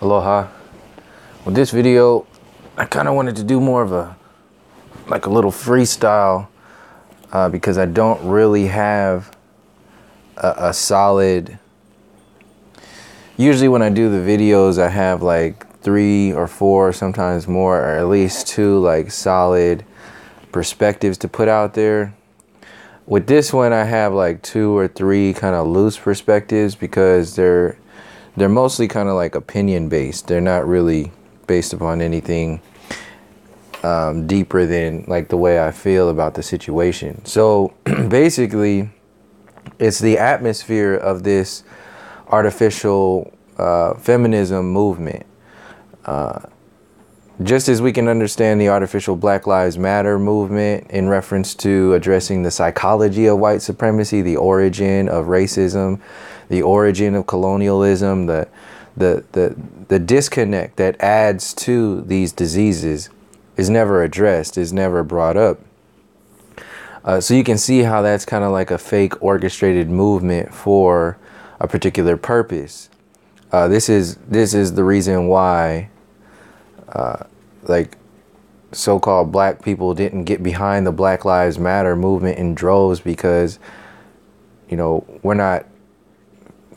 Aloha. With this video, I kind of wanted to do more of a, like a little freestyle uh, because I don't really have a, a solid, usually when I do the videos, I have like three or four, sometimes more, or at least two like solid perspectives to put out there. With this one, I have like two or three kind of loose perspectives because they're they're mostly kind of like opinion based. They're not really based upon anything um, deeper than like the way I feel about the situation. So basically, it's the atmosphere of this artificial uh, feminism movement. Uh, just as we can understand the artificial Black Lives Matter movement in reference to addressing the psychology of white supremacy, the origin of racism, the origin of colonialism, the the the the disconnect that adds to these diseases is never addressed, is never brought up. Uh, so you can see how that's kind of like a fake orchestrated movement for a particular purpose. Uh, this is this is the reason why uh, like so-called black people didn't get behind the Black Lives Matter movement in droves because you know we're not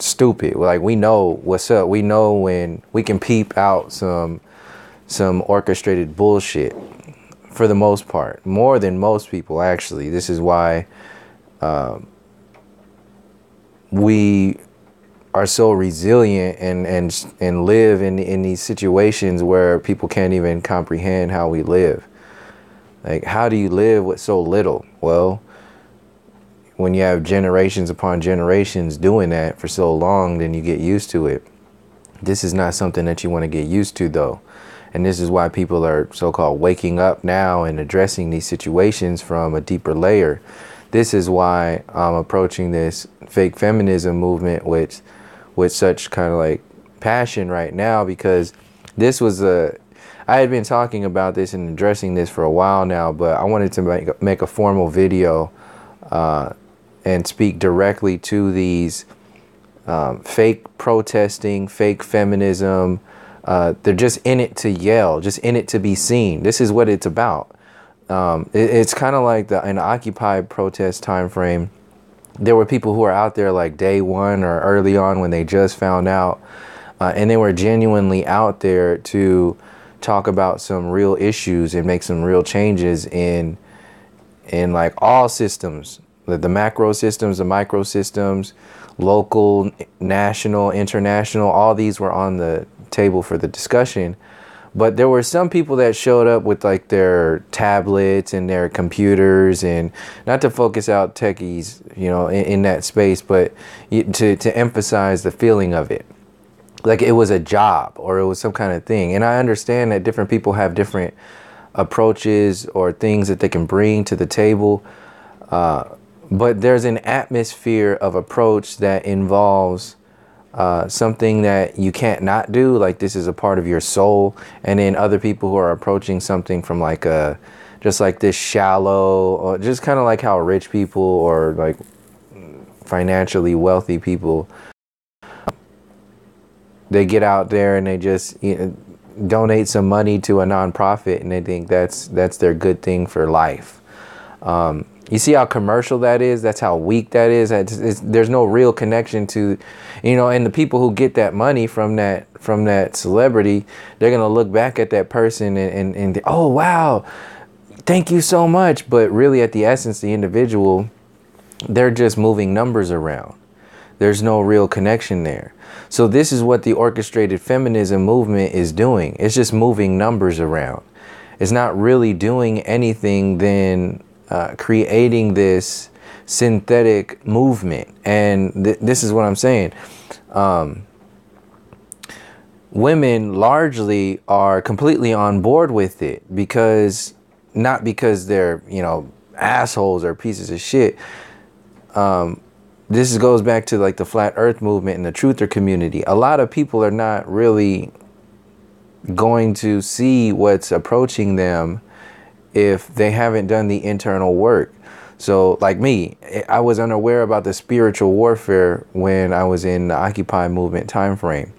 stupid. Like we know what's up. We know when we can peep out some some orchestrated bullshit for the most part, more than most people actually. This is why um, we are so resilient and and and live in in these situations where people can't even comprehend how we live. Like how do you live with so little? Well, when you have generations upon generations doing that for so long, then you get used to it. This is not something that you want to get used to though. And this is why people are so-called waking up now and addressing these situations from a deeper layer. This is why I'm approaching this fake feminism movement, which with such kind of like passion right now because this was a I had been talking about this and addressing this for a while now, but I wanted to make, make a formal video uh, and speak directly to these um, fake protesting, fake feminism. Uh, they're just in it to yell, just in it to be seen. This is what it's about. Um, it, it's kind of like the an Occupy protest time frame there were people who were out there like day one or early on when they just found out, uh, and they were genuinely out there to talk about some real issues and make some real changes in in like all systems, the, the macro systems, the micro systems, local, national, international. All these were on the table for the discussion. But there were some people that showed up with like their tablets and their computers, and not to focus out techies, you know, in, in that space, but to to emphasize the feeling of it, like it was a job or it was some kind of thing. And I understand that different people have different approaches or things that they can bring to the table, uh, but there's an atmosphere of approach that involves uh, something that you can't not do, like this is a part of your soul, and then other people who are approaching something from like a just like this shallow, or just kind of like how rich people or like financially wealthy people they get out there and they just you know, donate some money to a nonprofit and they think that's that's their good thing for life. Um, you see how commercial that is? That's how weak that is. It's, it's, there's no real connection to, you know, and the people who get that money from that from that celebrity, they're gonna look back at that person and and, and oh wow, thank you so much. But really, at the essence, the individual, they're just moving numbers around. There's no real connection there. So this is what the orchestrated feminism movement is doing. It's just moving numbers around. It's not really doing anything than uh, creating this synthetic movement. And th- this is what I'm saying. Um, women largely are completely on board with it because not because they're, you know, assholes or pieces of shit. Um, this goes back to like the flat earth movement and the truther community. A lot of people are not really going to see what's approaching them if they haven't done the internal work. So, like me, I was unaware about the spiritual warfare when I was in the Occupy movement time frame.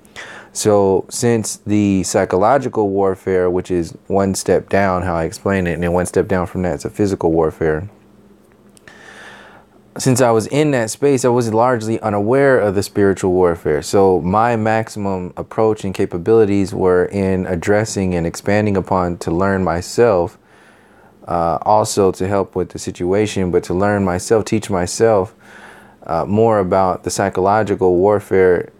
So, since the psychological warfare, which is one step down, how I explain it, and then one step down from that is a physical warfare. Since I was in that space, I was largely unaware of the spiritual warfare. So, my maximum approach and capabilities were in addressing and expanding upon to learn myself, uh, also to help with the situation, but to learn myself, teach myself uh, more about the psychological warfare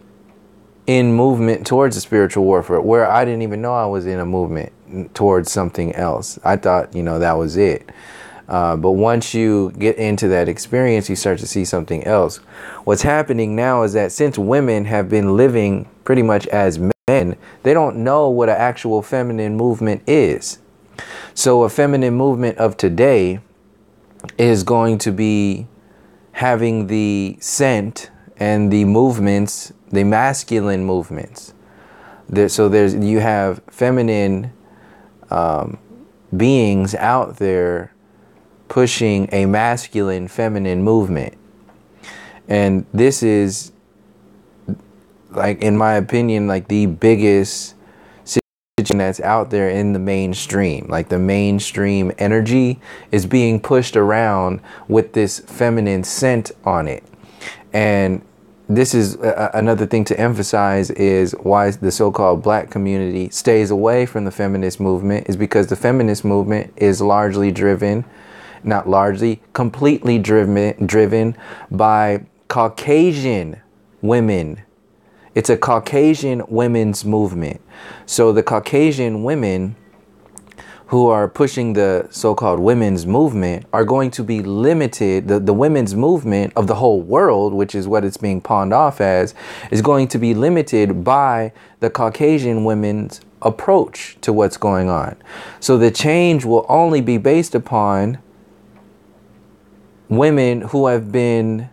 in movement towards the spiritual warfare where I didn't even know I was in a movement towards something else. I thought, you know, that was it. Uh, but once you get into that experience, you start to see something else. What's happening now is that since women have been living pretty much as men, they don't know what an actual feminine movement is. So, a feminine movement of today is going to be having the scent and the movements the masculine movements. There, so there's you have feminine um, beings out there pushing a masculine feminine movement, and this is like in my opinion like the biggest that's out there in the mainstream. Like the mainstream energy is being pushed around with this feminine scent on it. And this is uh, another thing to emphasize is why the so-called black community stays away from the feminist movement is because the feminist movement is largely driven not largely completely driven driven by caucasian women it's a caucasian women's movement. So the caucasian women who are pushing the so-called women's movement are going to be limited the, the women's movement of the whole world which is what it's being pawned off as is going to be limited by the caucasian women's approach to what's going on. So the change will only be based upon women who have been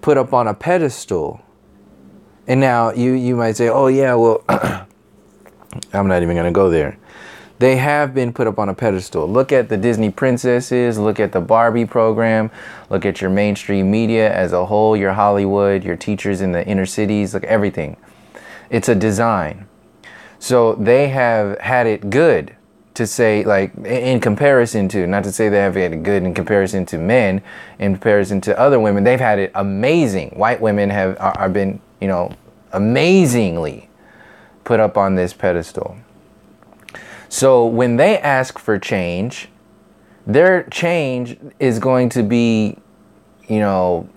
put up on a pedestal and now you you might say oh yeah well i'm not even going to go there they have been put up on a pedestal. Look at the Disney princesses, look at the Barbie program, look at your mainstream media as a whole, your Hollywood, your teachers in the inner cities, look everything. It's a design. So they have had it good to say like in comparison to not to say they have had it good in comparison to men in comparison to other women they've had it amazing white women have are, are been you know amazingly put up on this pedestal so when they ask for change, their change is going to be, you know,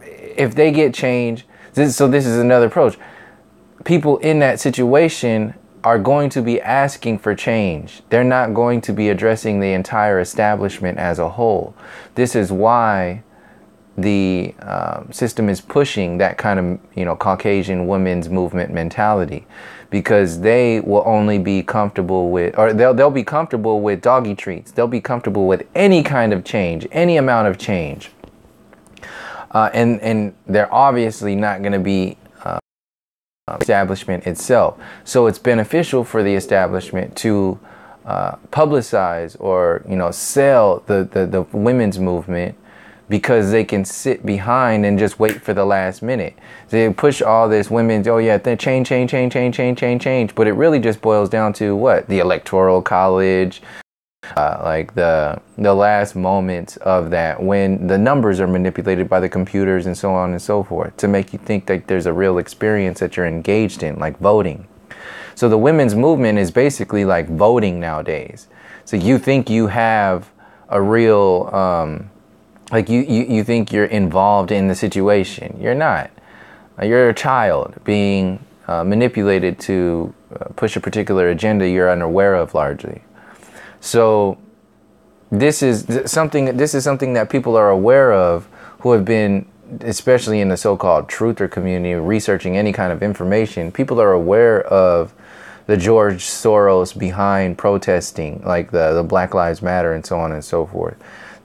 if they get change, this, so this is another approach. People in that situation are going to be asking for change. They're not going to be addressing the entire establishment as a whole. This is why the um, system is pushing that kind of, you know, Caucasian women's movement mentality because they will only be comfortable with, or they'll, they'll be comfortable with doggy treats. They'll be comfortable with any kind of change, any amount of change. Uh, and, and they're obviously not going to be uh, establishment itself. So it's beneficial for the establishment to uh, publicize or, you know, sell the, the, the women's movement because they can sit behind and just wait for the last minute. They push all this women's, oh yeah, change, change, change, change, change, change, change. But it really just boils down to what? The electoral college, uh, like the the last moments of that when the numbers are manipulated by the computers and so on and so forth to make you think that there's a real experience that you're engaged in, like voting. So the women's movement is basically like voting nowadays. So you think you have a real um, like you, you, you think you're involved in the situation. You're not. Uh, you're a child being uh, manipulated to uh, push a particular agenda you're unaware of largely. So this is something this is something that people are aware of who have been especially in the so-called truther community researching any kind of information people are aware of the George Soros behind protesting like the the Black Lives Matter and so on and so forth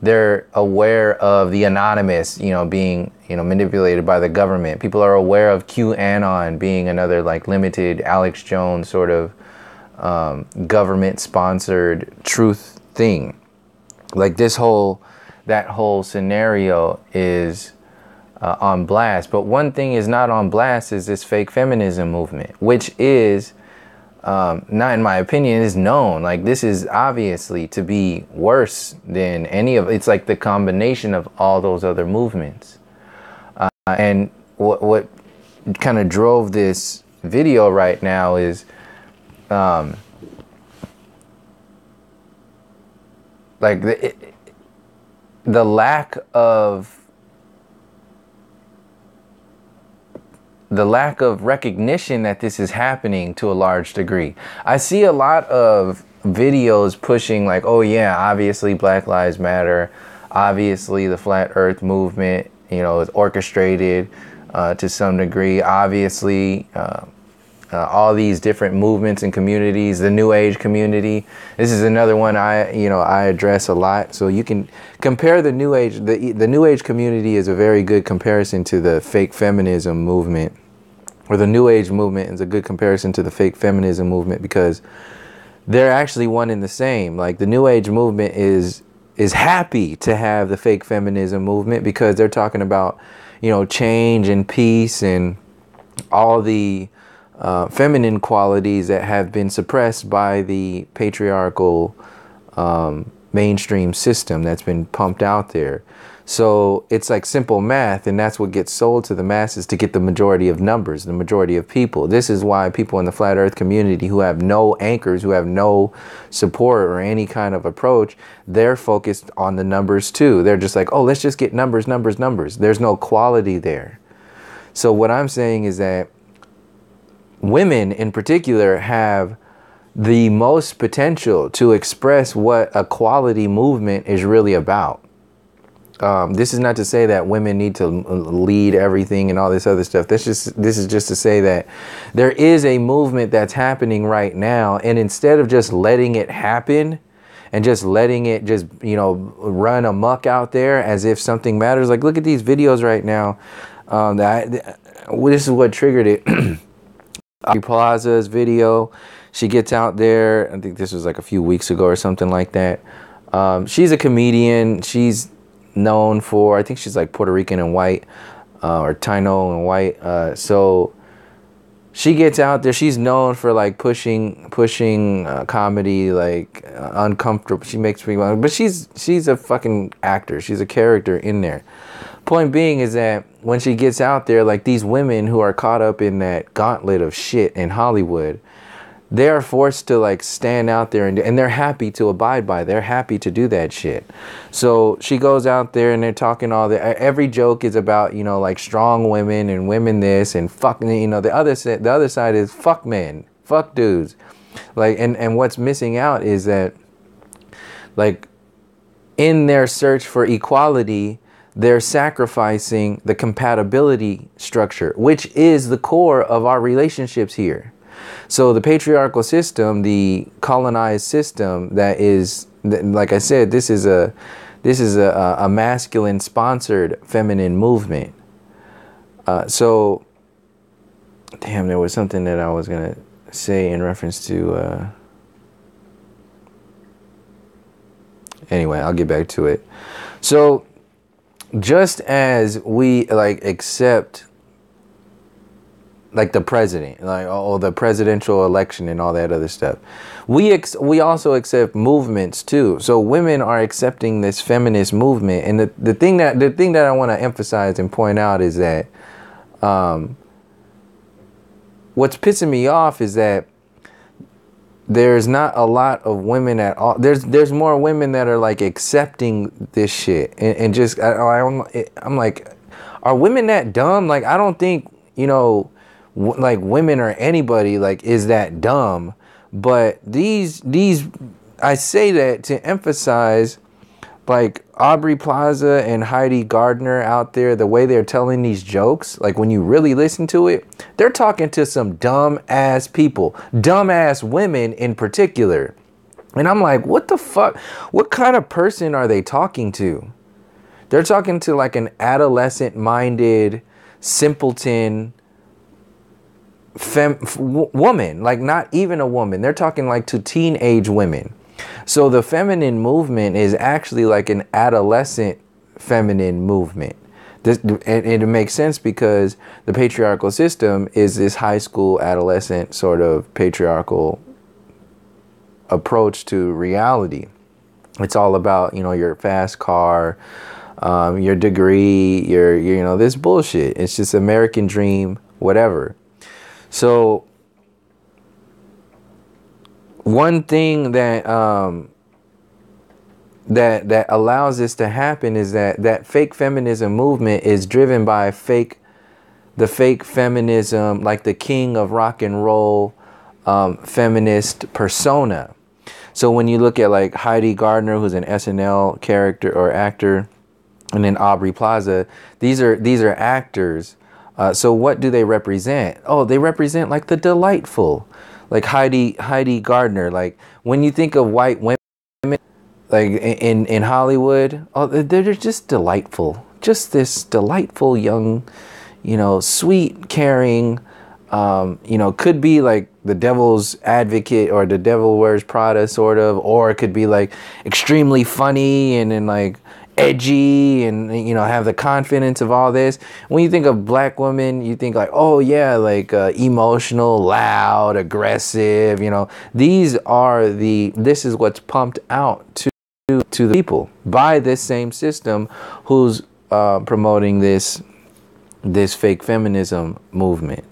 they're aware of the anonymous, you know, being you know manipulated by the government. People are aware of QAnon being another like limited Alex Jones sort of um, government-sponsored truth thing. Like this whole that whole scenario is uh, on blast. But one thing is not on blast is this fake feminism movement, which is, um, not in my opinion, is known. Like this is obviously to be worse than any of. It's like the combination of all those other movements. Uh, and what what kind of drove this video right now is. Um, like the, it, the lack of the lack of recognition that this is happening to a large degree. I see a lot of videos pushing like, oh yeah, obviously Black Lives Matter, obviously the flat earth movement, you know, is orchestrated uh, to some degree. Obviously, uh, uh, all these different movements and communities, the New Age community. This is another one I, you know, I address a lot. So you can compare the New Age. The the New Age community is a very good comparison to the fake feminism movement, or the New Age movement is a good comparison to the fake feminism movement because they're actually one and the same. Like the New Age movement is is happy to have the fake feminism movement because they're talking about, you know, change and peace and all the uh, feminine qualities that have been suppressed by the patriarchal um, mainstream system that's been pumped out there. So it's like simple math, and that's what gets sold to the masses to get the majority of numbers, the majority of people. This is why people in the flat earth community who have no anchors, who have no support or any kind of approach, they're focused on the numbers too. They're just like, oh, let's just get numbers, numbers, numbers. There's no quality there. So what I'm saying is that women in particular have the most potential to express what a quality movement is really about. Um, this is not to say that women need to lead everything and all this other stuff. That's just this is just to say that there is a movement that's happening right now, and instead of just letting it happen and just letting it just you know run amuck out there as if something matters, like look at these videos right now. Um, that this is what triggered it. Plaza's video. She gets out there. I think this was like a few weeks ago or something like that. Um, she's a comedian. She's known for, I think she's like Puerto Rican and white, uh, or Taino and white. Uh, so she gets out there. She's known for like pushing, pushing uh, comedy, like uh, uncomfortable. She makes me, but she's she's a fucking actor. She's a character in there. Point being is that when she gets out there, like these women who are caught up in that gauntlet of shit in Hollywood, they are forced to like stand out there and, and they're happy to abide by. They're happy to do that shit. So she goes out there and they're talking all the every joke is about you know like strong women and women this and fucking you know the other the other side is fuck men, fuck dudes, like and and what's missing out is that like in their search for equality they're sacrificing the compatibility structure, which is the core of our relationships here. So the patriarchal system, the colonized system that is, like I said, this is a, this is a, a masculine sponsored feminine movement. Uh, so, damn, there was something that I was gonna say in reference to. Uh, anyway, I'll get back to it. So just as we like accept like the president, like oh the presidential election and all that other stuff. We ex- we also accept movements too. So women are accepting this feminist movement, and the, the thing that the thing that I want to emphasize and point out is that um, what's pissing me off is that there's not a lot of women at all. There's there's more women that are like accepting this shit and, and just I, I'm I'm like, are women that dumb? Like I don't think you know, like women or anybody like is that dumb. But these these I say that to emphasize like Aubrey Plaza and Heidi Gardner out there, the way they're telling these jokes, like when you really listen to it, they're talking to some dumb ass people, dumb ass women in particular. And I'm like, what the fuck? What kind of person are they talking to? They're talking to like an adolescent minded, simpleton fem- w- woman, like not even a woman. They're talking like to teenage women so the feminine movement is actually like an adolescent feminine movement. This, and, and it makes sense because the patriarchal system is this high school adolescent sort of patriarchal approach to reality. It's all about, you know, your fast car, um, your degree, your, your, you know, this bullshit. It's just American dream, whatever. So, one thing that um, that that allows this to happen is that that fake feminism movement is driven by fake the fake feminism like the king of rock and roll um, feminist persona. So when you look at like heidi gardner who's an snl character or actor and then aubrey plaza these are these are actors uh, so what do they represent oh they represent like the delightful like heidi heidi gardner like when you think of white women like in in Hollywood, oh, they're just delightful. Just this delightful young, you know, sweet, caring, um, you know, could be like the devil's advocate or the devil wears Prada sort of, or it could be like extremely funny and then like edgy and you know have the confidence of all this when you think of black women you think like oh yeah like uh, emotional loud aggressive you know these are the this is what's pumped out to to the people by this same system who's uh, promoting this this fake feminism movement.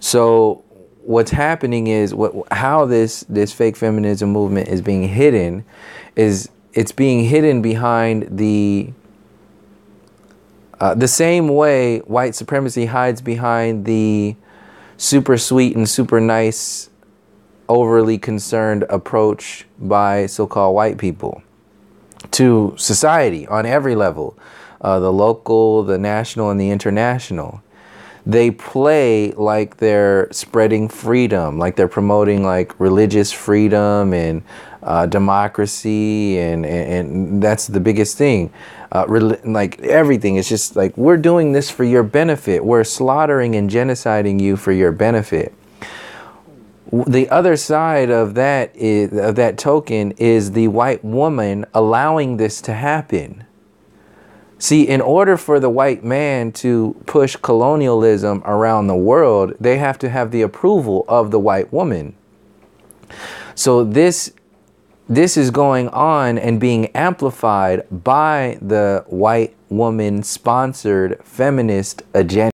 So what's happening is what how this this fake feminism movement is being hidden is it's being hidden behind the uh, the same way white supremacy hides behind the super sweet and super nice overly concerned approach by so-called white people to society on every level uh, the local, the national, and the international. They play like they're spreading freedom, like they're promoting like religious freedom and uh, democracy, and, and, and, that's the biggest thing. Uh, like everything, it's just like we're doing this for your benefit. We're slaughtering and genociding you for your benefit the other side of that is of that token is the white woman allowing this to happen. See, in order for the white man to push colonialism around the world, they have to have the approval of the white woman. So this this is going on and being amplified by the white woman sponsored feminist agenda.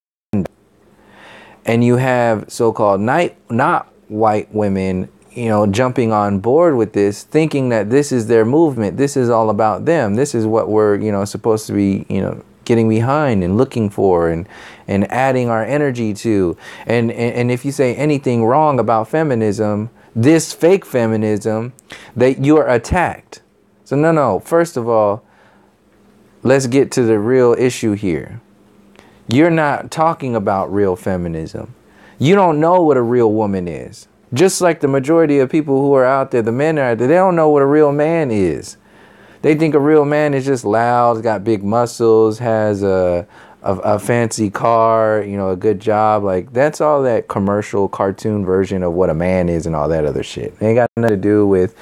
And you have so-called night not white women, you know, jumping on board with this, thinking that this is their movement. This is all about them. This is what we're, you know, supposed to be, you know, getting behind and looking for and and adding our energy to. And and, and if you say anything wrong about feminism, this fake feminism, that you are attacked. So no, no. First of all, let's get to the real issue here. You're not talking about real feminism you don't know what a real woman is. Just like the majority of people who are out there, the men are out there, they don't know what a real man is. They think a real man is just loud, got big muscles, has a, a, a fancy car, you know, a good job. Like that's all that commercial cartoon version of what a man is and all that other shit. It ain't got nothing to do with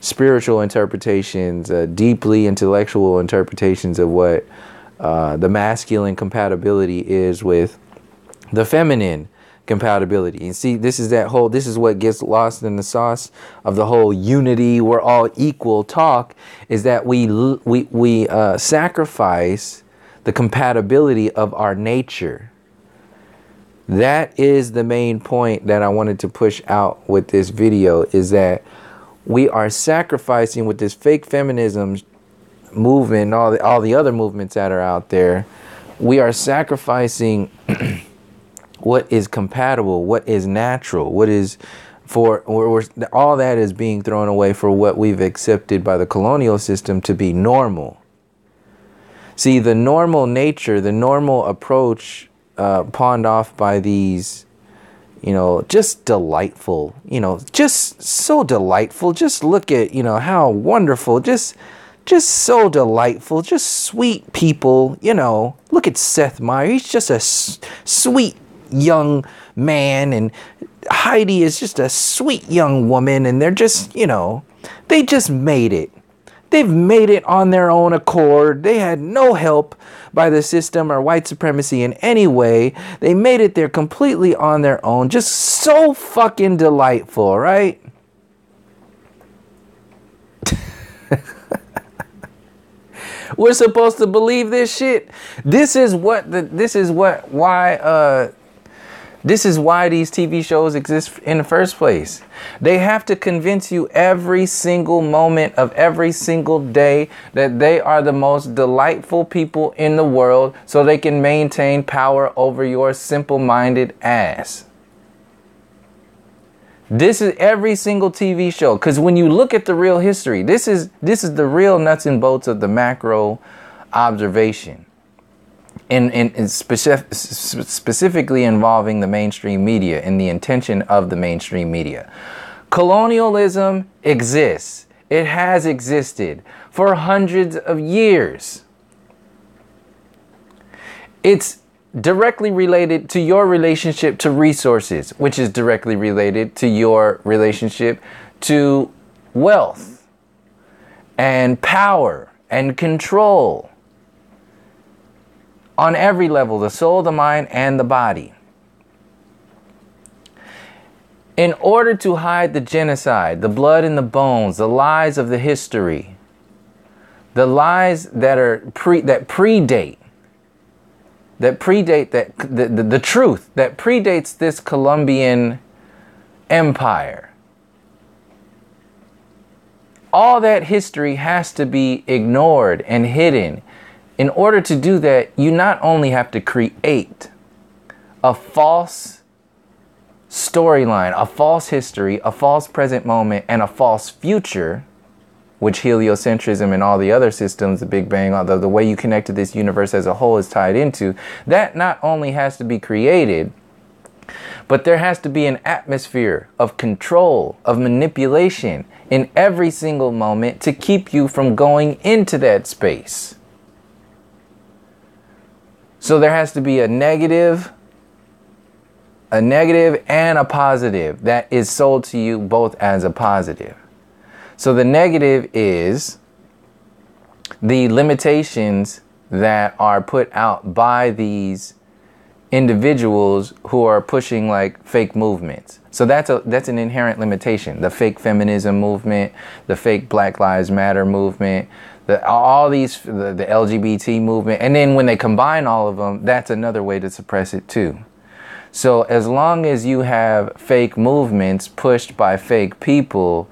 spiritual interpretations, uh, deeply intellectual interpretations of what uh, the masculine compatibility is with the feminine compatibility. And see, this is that whole, this is what gets lost in the sauce of the whole unity, we're all equal talk, is that we, we, we uh, sacrifice the compatibility of our nature. That is the main point that I wanted to push out with this video is that we are sacrificing with this fake feminism movement, all the, all the other movements that are out there, we are sacrificing what is compatible, what is natural, what is for we're, all that is being thrown away for what we've accepted by the colonial system to be normal. See, the normal nature, the normal approach uh, pawned off by these, you know, just delightful, you know, just so delightful. Just look at, you know, how wonderful, just just so delightful, just sweet people, you know. Look at Seth Meyer. He's just a s- sweet young man and Heidi is just a sweet young woman and they're just, you know, they just made it. They've made it on their own accord. They had no help by the system or white supremacy in any way. They made it there completely on their own. Just so fucking delightful, right? We're supposed to believe this shit. This is what the this is what why uh this is why these TV shows exist in the first place. They have to convince you every single moment of every single day that they are the most delightful people in the world so they can maintain power over your simple minded ass. This is every single TV show because when you look at the real history, this is this is the real nuts and bolts of the macro observation. In, in, in specific, specifically involving the mainstream media and the intention of the mainstream media. Colonialism exists. It has existed for hundreds of years. It's directly related to your relationship to resources, which is directly related to your relationship to wealth and power and control on every level the soul, the mind, and the body. In order to hide the genocide, the blood in the bones, the lies of the history, the lies that are pre that predate that predate that the, the, the truth that predates this Colombian empire. All that history has to be ignored and hidden. In order to do that, you not only have to create a false storyline, a false history, a false present moment, and a false future which heliocentrism and all the other systems, the Big Bang, although the way you connect to this universe as a whole is tied into, that not only has to be created, but there has to be an atmosphere of control, of manipulation in every single moment to keep you from going into that space. So there has to be a negative, a negative and a positive that is sold to you both as a positive. So the negative is the limitations that are put out by these individuals who are pushing like fake movements. So that's a that's an inherent limitation. The fake feminism movement, the fake Black Lives Matter movement, the, all these the, the LGBT movement, and then when they combine all of them, that's another way to suppress it too. So as long as you have fake movements pushed by fake people,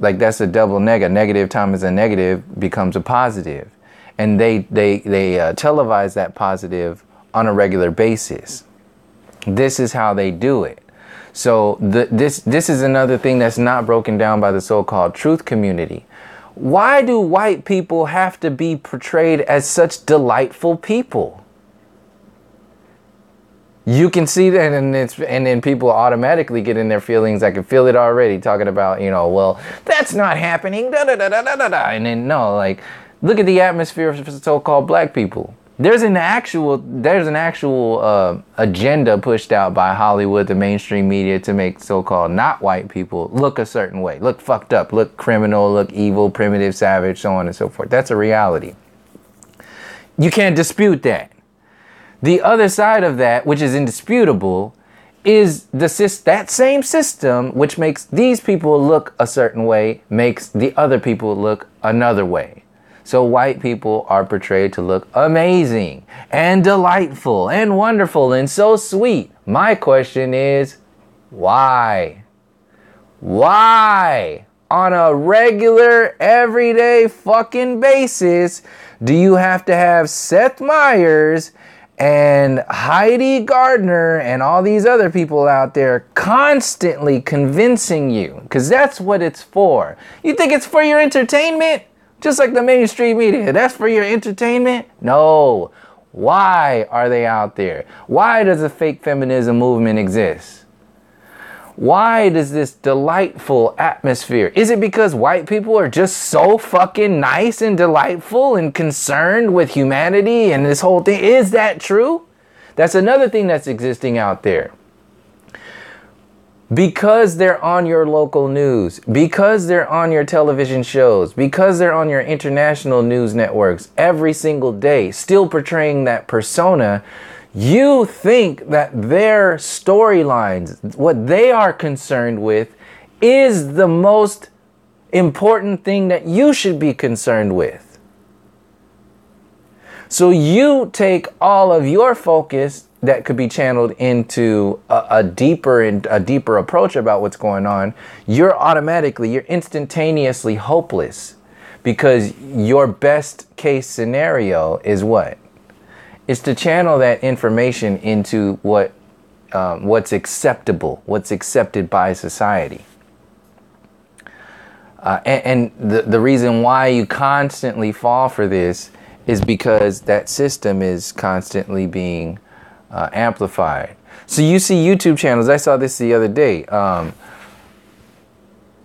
like that's a double negative. Negative times a negative becomes a positive, and they they they uh, televise that positive on a regular basis. This is how they do it. So the, this this is another thing that's not broken down by the so-called truth community. Why do white people have to be portrayed as such delightful people? you can see that and it's and then people automatically get in their feelings i can feel it already talking about you know well that's not happening da, da, da, da, da, da. and then no like look at the atmosphere for so-called black people there's an actual there's an actual uh, agenda pushed out by hollywood the mainstream media to make so-called not white people look a certain way look fucked up look criminal look evil primitive savage so on and so forth. That's a reality. You can't dispute that. The other side of that, which is indisputable, is the that same system which makes these people look a certain way makes the other people look another way. So white people are portrayed to look amazing and delightful and wonderful and so sweet. My question is why? Why? On a regular, everyday fucking basis, do you have to have Seth Meyers and Heidi Gardner and all these other people out there constantly convincing you, because that's what it's for. You think it's for your entertainment? Just like the mainstream media, that's for your entertainment? No. Why are they out there? Why does a fake feminism movement exist? Why does this delightful atmosphere? Is it because white people are just so fucking nice and delightful and concerned with humanity and this whole thing? Is that true? That's another thing that's existing out there. Because they're on your local news, because they're on your television shows, because they're on your international news networks every single day, still portraying that persona, you think that their storylines, what they are concerned with, is the most important thing that you should be concerned with. So you take all of your focus that could be channeled into a, a, deeper and a deeper approach about what's going on, you're automatically, you're instantaneously hopeless because your best case scenario is what? Is to channel that information into what um, what's acceptable, what's accepted by society. Uh, and, and the, the reason why you constantly fall for this is because that system is constantly being uh, amplified. So you see YouTube channels. I saw this the other day. Um,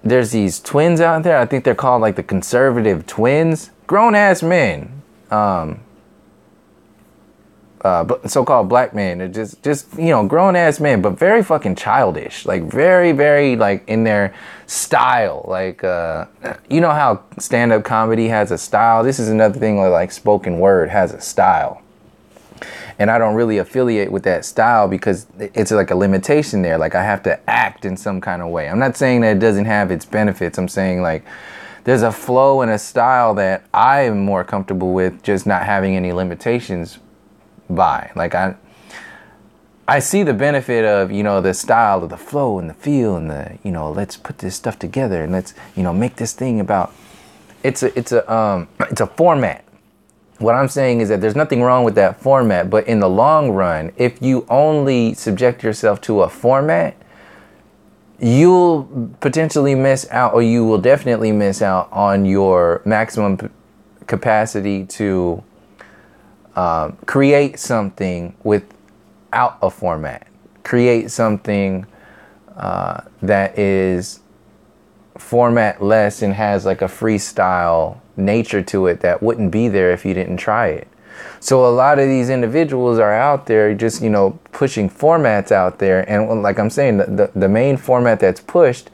there's these twins out there. I think they're called like the conservative twins. Grown ass men. Um, uh, so-called black men. Just, just you know, grown ass men, but very fucking childish. Like very, very like in their style. Like, uh, you know how stand-up comedy has a style. This is another thing where like spoken word has a style and I don't really affiliate with that style because it's like a limitation there. Like I have to act in some kind of way. I'm not saying that it doesn't have its benefits. I'm saying like there's a flow and a style that I am more comfortable with just not having any limitations by. Like I I see the benefit of, you know, the style of the flow and the feel and the, you know, let's put this stuff together and let's, you know, make this thing about it's a it's a um it's a format what I'm saying is that there's nothing wrong with that format, but in the long run, if you only subject yourself to a format, you'll potentially miss out, or you will definitely miss out on your maximum p- capacity to um, create something without a format. Create something uh, that is format less and has like a freestyle nature to it that wouldn't be there if you didn't try it. So a lot of these individuals are out there just, you know, pushing formats out there. And like I'm saying, the, the, the main format that's pushed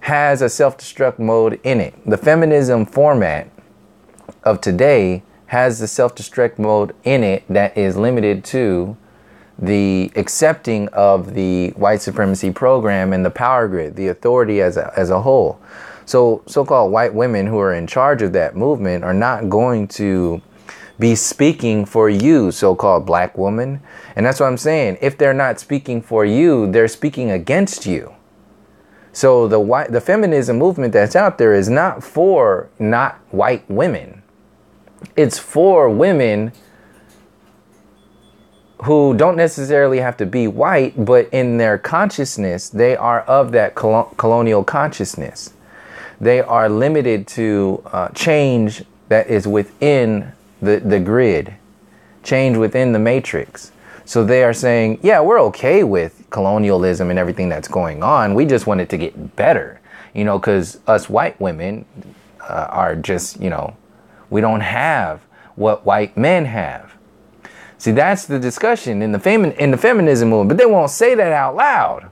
has a self-destruct mode in it. The feminism format of today has the self-destruct mode in it that is limited to the accepting of the white supremacy program and the power grid, the authority as a, as a whole. So, so called white women who are in charge of that movement are not going to be speaking for you, so called black woman. And that's what I'm saying. If they're not speaking for you, they're speaking against you. So the white the feminism movement that's out there is not for not white women. It's for women who don't necessarily have to be white, but in their consciousness, they are of that colonial consciousness. They are limited to uh, change that is within the, the grid, change within the matrix. So they are saying, yeah, we're okay with colonialism and everything that's going on. We just want it to get better, you know, because us white women uh, are just, you know, we don't have what white men have. See, that's the discussion in the femi- in the feminism movement, but they won't say that out loud.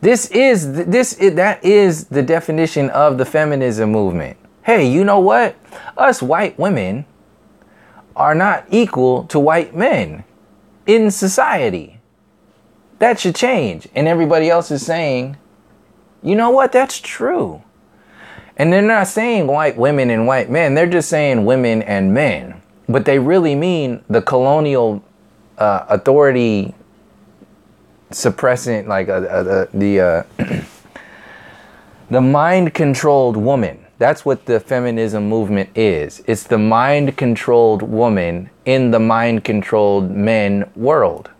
This is this that is the definition of the feminism movement. Hey, you know what? Us white women are not equal to white men in society. That should change. And everybody else is saying, you know what? That's true. And they're not saying white women and white men, they're just saying women and men but they really mean the colonial uh, authority suppressant, like uh, uh, the uh, the mind controlled woman. That's what the feminism movement is. It's the mind controlled woman in the mind controlled men world.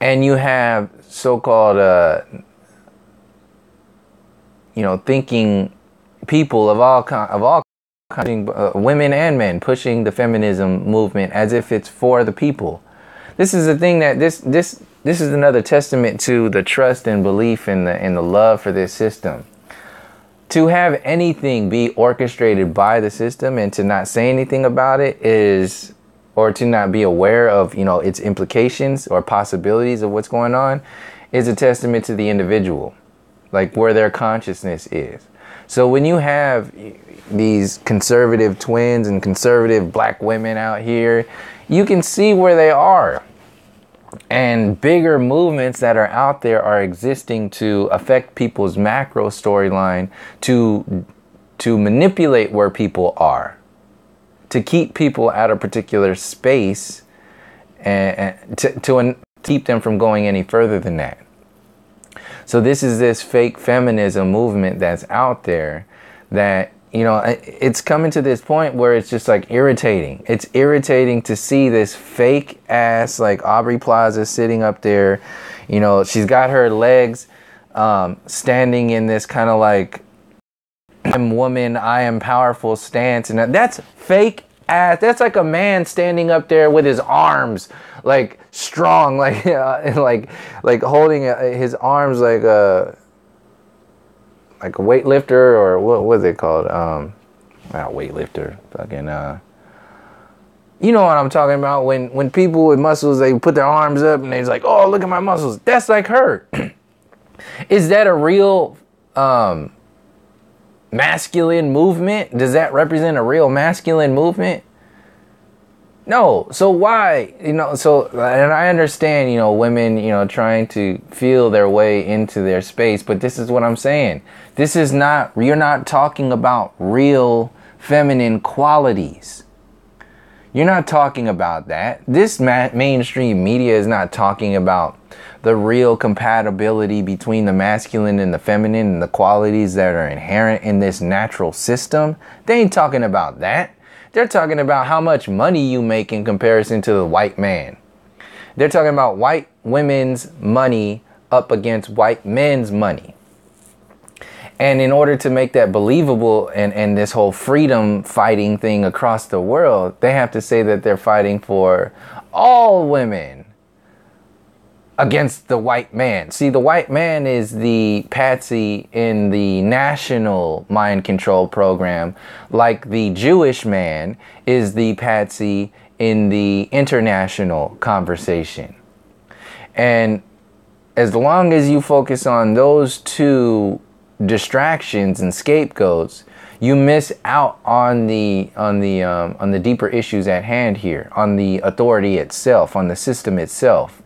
And you have so called, uh, you know, thinking people of all of all uh, women and men pushing the feminism movement as if it's for the people. This is the thing that this this this is another testament to the trust and belief in the in the love for this system. To have anything be orchestrated by the system and to not say anything about it is or to not be aware of, you know, its implications or possibilities of what's going on is a testament to the individual, like where their consciousness is. So when you have these conservative twins and conservative black women out here, you can see where they are. And bigger movements that are out there are existing to affect people's macro storyline to to manipulate where people are, to keep people at a particular space and, and to, to keep them from going any further than that. So this is this fake feminism movement that's out there that you know it's coming to this point where it's just like irritating. It's irritating to see this fake ass like Aubrey Plaza sitting up there. You know, she's got her legs um, standing in this kind of like I'm woman, I am powerful stance, and that's fake ass. That's like a man standing up there with his arms like strong, like uh, like like holding uh, his arms like a like a weightlifter or what was it called? Um, not weightlifter, fucking uh. You know what I'm talking about? When when people with muscles they put their arms up and they're like, "Oh, look at my muscles." That's like her. Is that a real um, masculine movement? Does that represent a real masculine movement? No. So why? You know, so and I understand, you know, women, you know, trying to feel their way into their space, but this is what I'm saying. This is not you're not talking about real feminine qualities. You're not talking about that. This ma- mainstream media is not talking about the real compatibility between the masculine and the feminine and the qualities that are inherent in this natural system. They ain't talking about that. They're talking about how much money you make in comparison to the white man. They're talking about white women's money up against white men's money. And in order to make that believable and, and this whole freedom fighting thing across the world, they have to say that they're fighting for all women against the white man. See, the white man is the patsy in the national mind control program, like the Jewish man is the patsy in the international conversation. And as long as you focus on those two distractions and scapegoats, you miss out on the on the um, on the deeper issues at hand here, on the authority itself, on the system itself.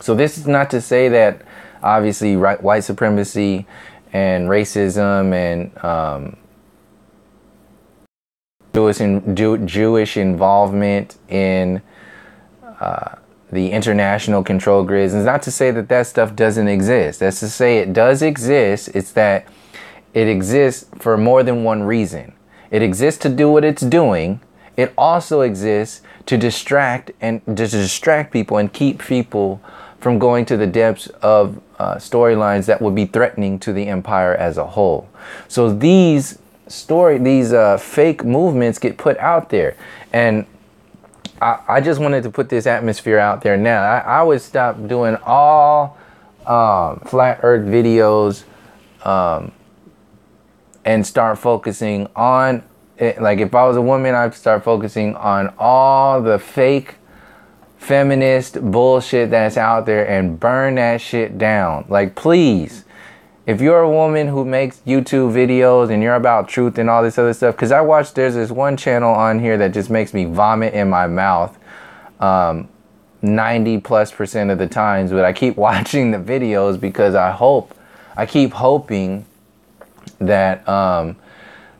So this is not to say that obviously right, white supremacy and racism and um, Jewish, in, Jew, Jewish involvement in uh, the international control grids. It's not to say that that stuff doesn't exist. That's to say it does exist. It's that it exists for more than one reason. It exists to do what it's doing. It also exists to distract and to distract people and keep people from going to the depths of uh, storylines that would be threatening to the empire as a whole. So these story, these uh, fake movements get put out there, and I, I, just wanted to put this atmosphere out there now. I, I would stop doing all um, flat Earth videos um, and start focusing on it. Like if I was a woman, I'd start focusing on all the fake feminist bullshit that's out there and burn that shit down. Like, please, if you're a woman who makes YouTube videos and you're about truth and all this other stuff, because I watched, there's this one channel on here that just makes me vomit in my mouth um, 90 plus percent of the times, but I keep watching the videos because I hope, I keep hoping that um,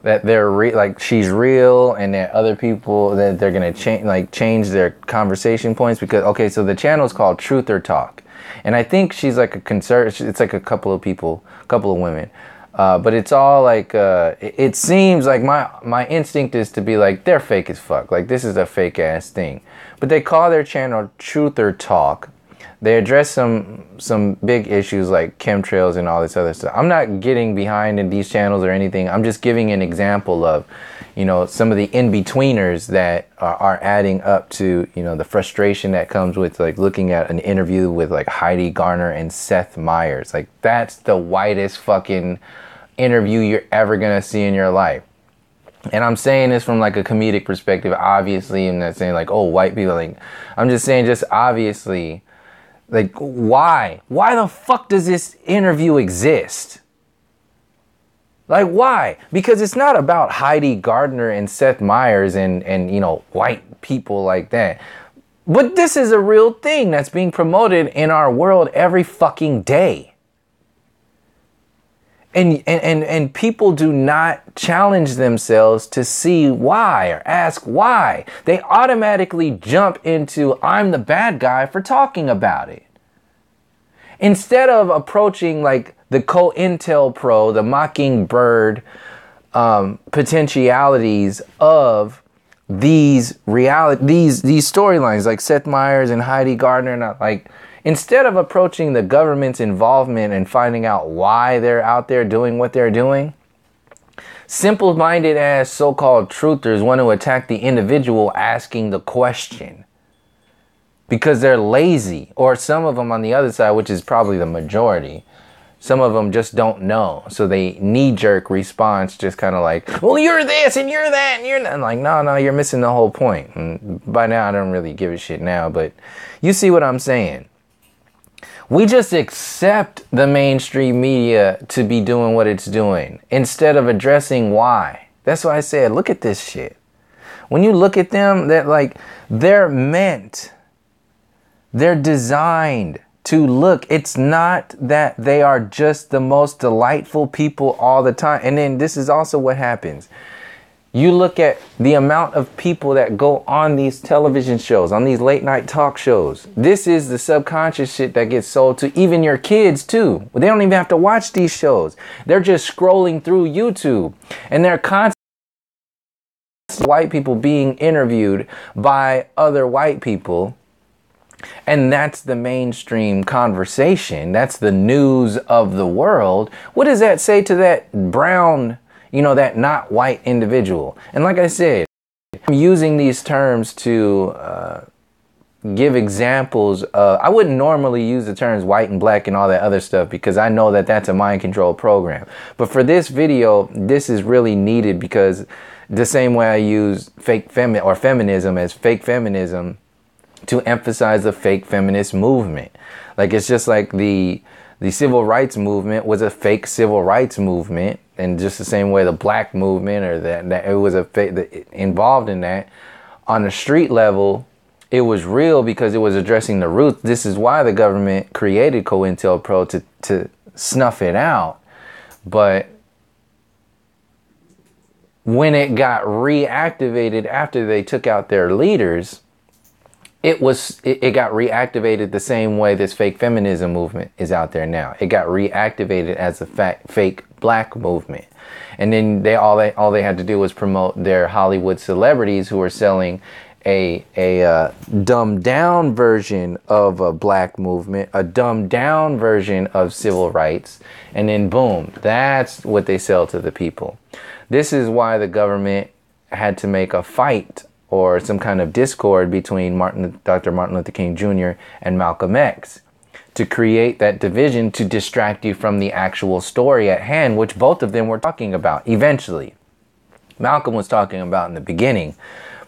that they're re- like she's real and that other people that they're gonna change like change their conversation points because okay so the channel is called truth or talk. And i think she's like a concert it's like a couple of people a couple of women. Uh, but it's all like uh, it, it seems like my my instinct is to be like they're fake as fuck. Like this is a fake ass thing. But they call their channel truth or talk they address some some big issues like chemtrails and all this other stuff. I'm not getting behind in these channels or anything. I'm just giving an example of, you know, some of the in-betweeners that are, are adding up to, you know, the frustration that comes with like looking at an interview with like Heidi Gardner and Seth Meyers. Like that's the whitest fucking interview you're ever gonna see in your life. And I'm saying this from like a comedic perspective. Obviously, I'm not saying like, oh, white people. Like, I'm just saying, just obviously, Like, why? Why the fuck does this interview exist? Like, why? Because it's not about Heidi Gardner and Seth Meyers and, and, you know, white people like that. But this is a real thing that's being promoted in our world every fucking day. And, and, and, and people do not challenge themselves to see why or ask why. They automatically jump into, I'm the bad guy for talking about it. Instead of approaching like the COINTELPRO the Mockingbird um, potentialities of these reality, these these storylines, like Seth Meyers and Heidi Gardner, not like instead of approaching the government's involvement and finding out why they're out there doing what they're doing, simple minded as so called truthers want to attack the individual asking the question because they're lazy, or some of them on the other side, which is probably the majority. Some of them just don't know. So they knee jerk response, just kind of like, well, you're this and you're that and you're that. I'm like, no, no, you're missing the whole point. And by now, I don't really give a shit now, but you see what I'm saying. We just accept the mainstream media to be doing what it's doing instead of addressing why. That's why I said, look at this shit. When you look at them, that like they're meant, they're designed to look. It's not that they are just the most delightful people all the time. And then this is also what happens. You look at the amount of people that go on these television shows, on these late night talk shows. This is the subconscious shit that gets sold to even your kids too. They don't even have to watch these shows. They're just scrolling through YouTube and they're constantly white people being interviewed by other white people and that's the mainstream conversation. That's the news of the world. What does that say to that brown you know, that not white individual. And like I said, I'm using these terms to uh, give examples. Of, I wouldn't normally use the terms white and black and all that other stuff because I know that that's a mind control program. But for this video, this is really needed because the same way I use fake femi or feminism as fake feminism to emphasize the fake feminist movement. Like it's just like the the civil rights movement was a fake civil rights movement and just the same way the black movement or that, that it was a fake involved in that on the street level it was real because it was addressing the roots this is why the government created COINTELPRO to to snuff it out but when it got reactivated after they took out their leaders it was it, it, got reactivated the same way this fake feminism movement is out there now. It got reactivated as a fa- fake black movement, and then they all they all they had to do was promote their Hollywood celebrities who were selling a a uh, dumbed down version of a black movement, a dumbed down version of civil rights, and then boom, that's what they sell to the people. This is why the government had to make a fight or some kind of discord between Martin, Dr. Martin Luther King Jr. and Malcolm X to create that division to distract you from the actual story at hand, which both of them were talking about eventually. Malcolm was talking about in the beginning,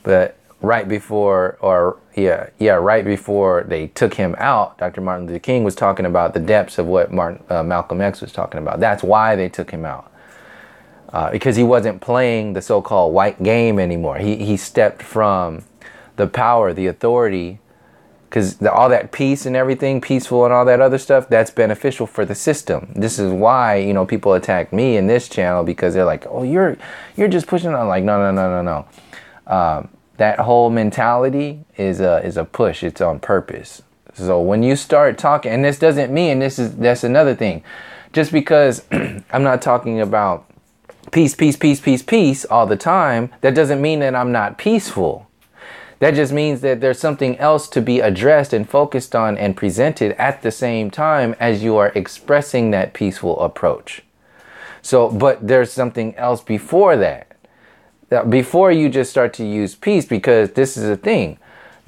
but right before, or yeah, yeah, right before they took him out, Dr. Martin Luther King was talking about the depths of what Martin, uh, Malcolm X was talking about. That's why they took him out uh, because he wasn't playing the so-called white game anymore. He he stepped from the power, the authority, because all that peace and everything, peaceful and all that other stuff, that's beneficial for the system. This is why you know people attack me in this channel because they're like, oh, you're you're just pushing on. Like, no, no, no, no, no. Um, that whole mentality is a is a push. It's on purpose. So when you start talking, and this doesn't mean this is that's another thing. Just because I'm not talking about peace, peace, peace, peace, peace all the time, that doesn't mean that I'm not peaceful. That just means that there's something else to be addressed and focused on and presented at the same time as you are expressing that peaceful approach. So, but there's something else before that. Before you just start to use peace, because this is a thing.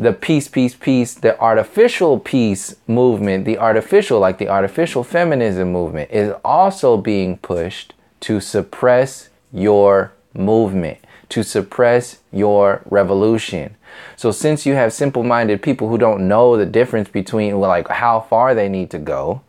The peace, peace, peace, the artificial peace movement, the artificial, like the artificial feminism movement, is also being pushed to suppress your movement, to suppress your revolution. So since you have simple-minded people who don't know the difference between like how far they need to go,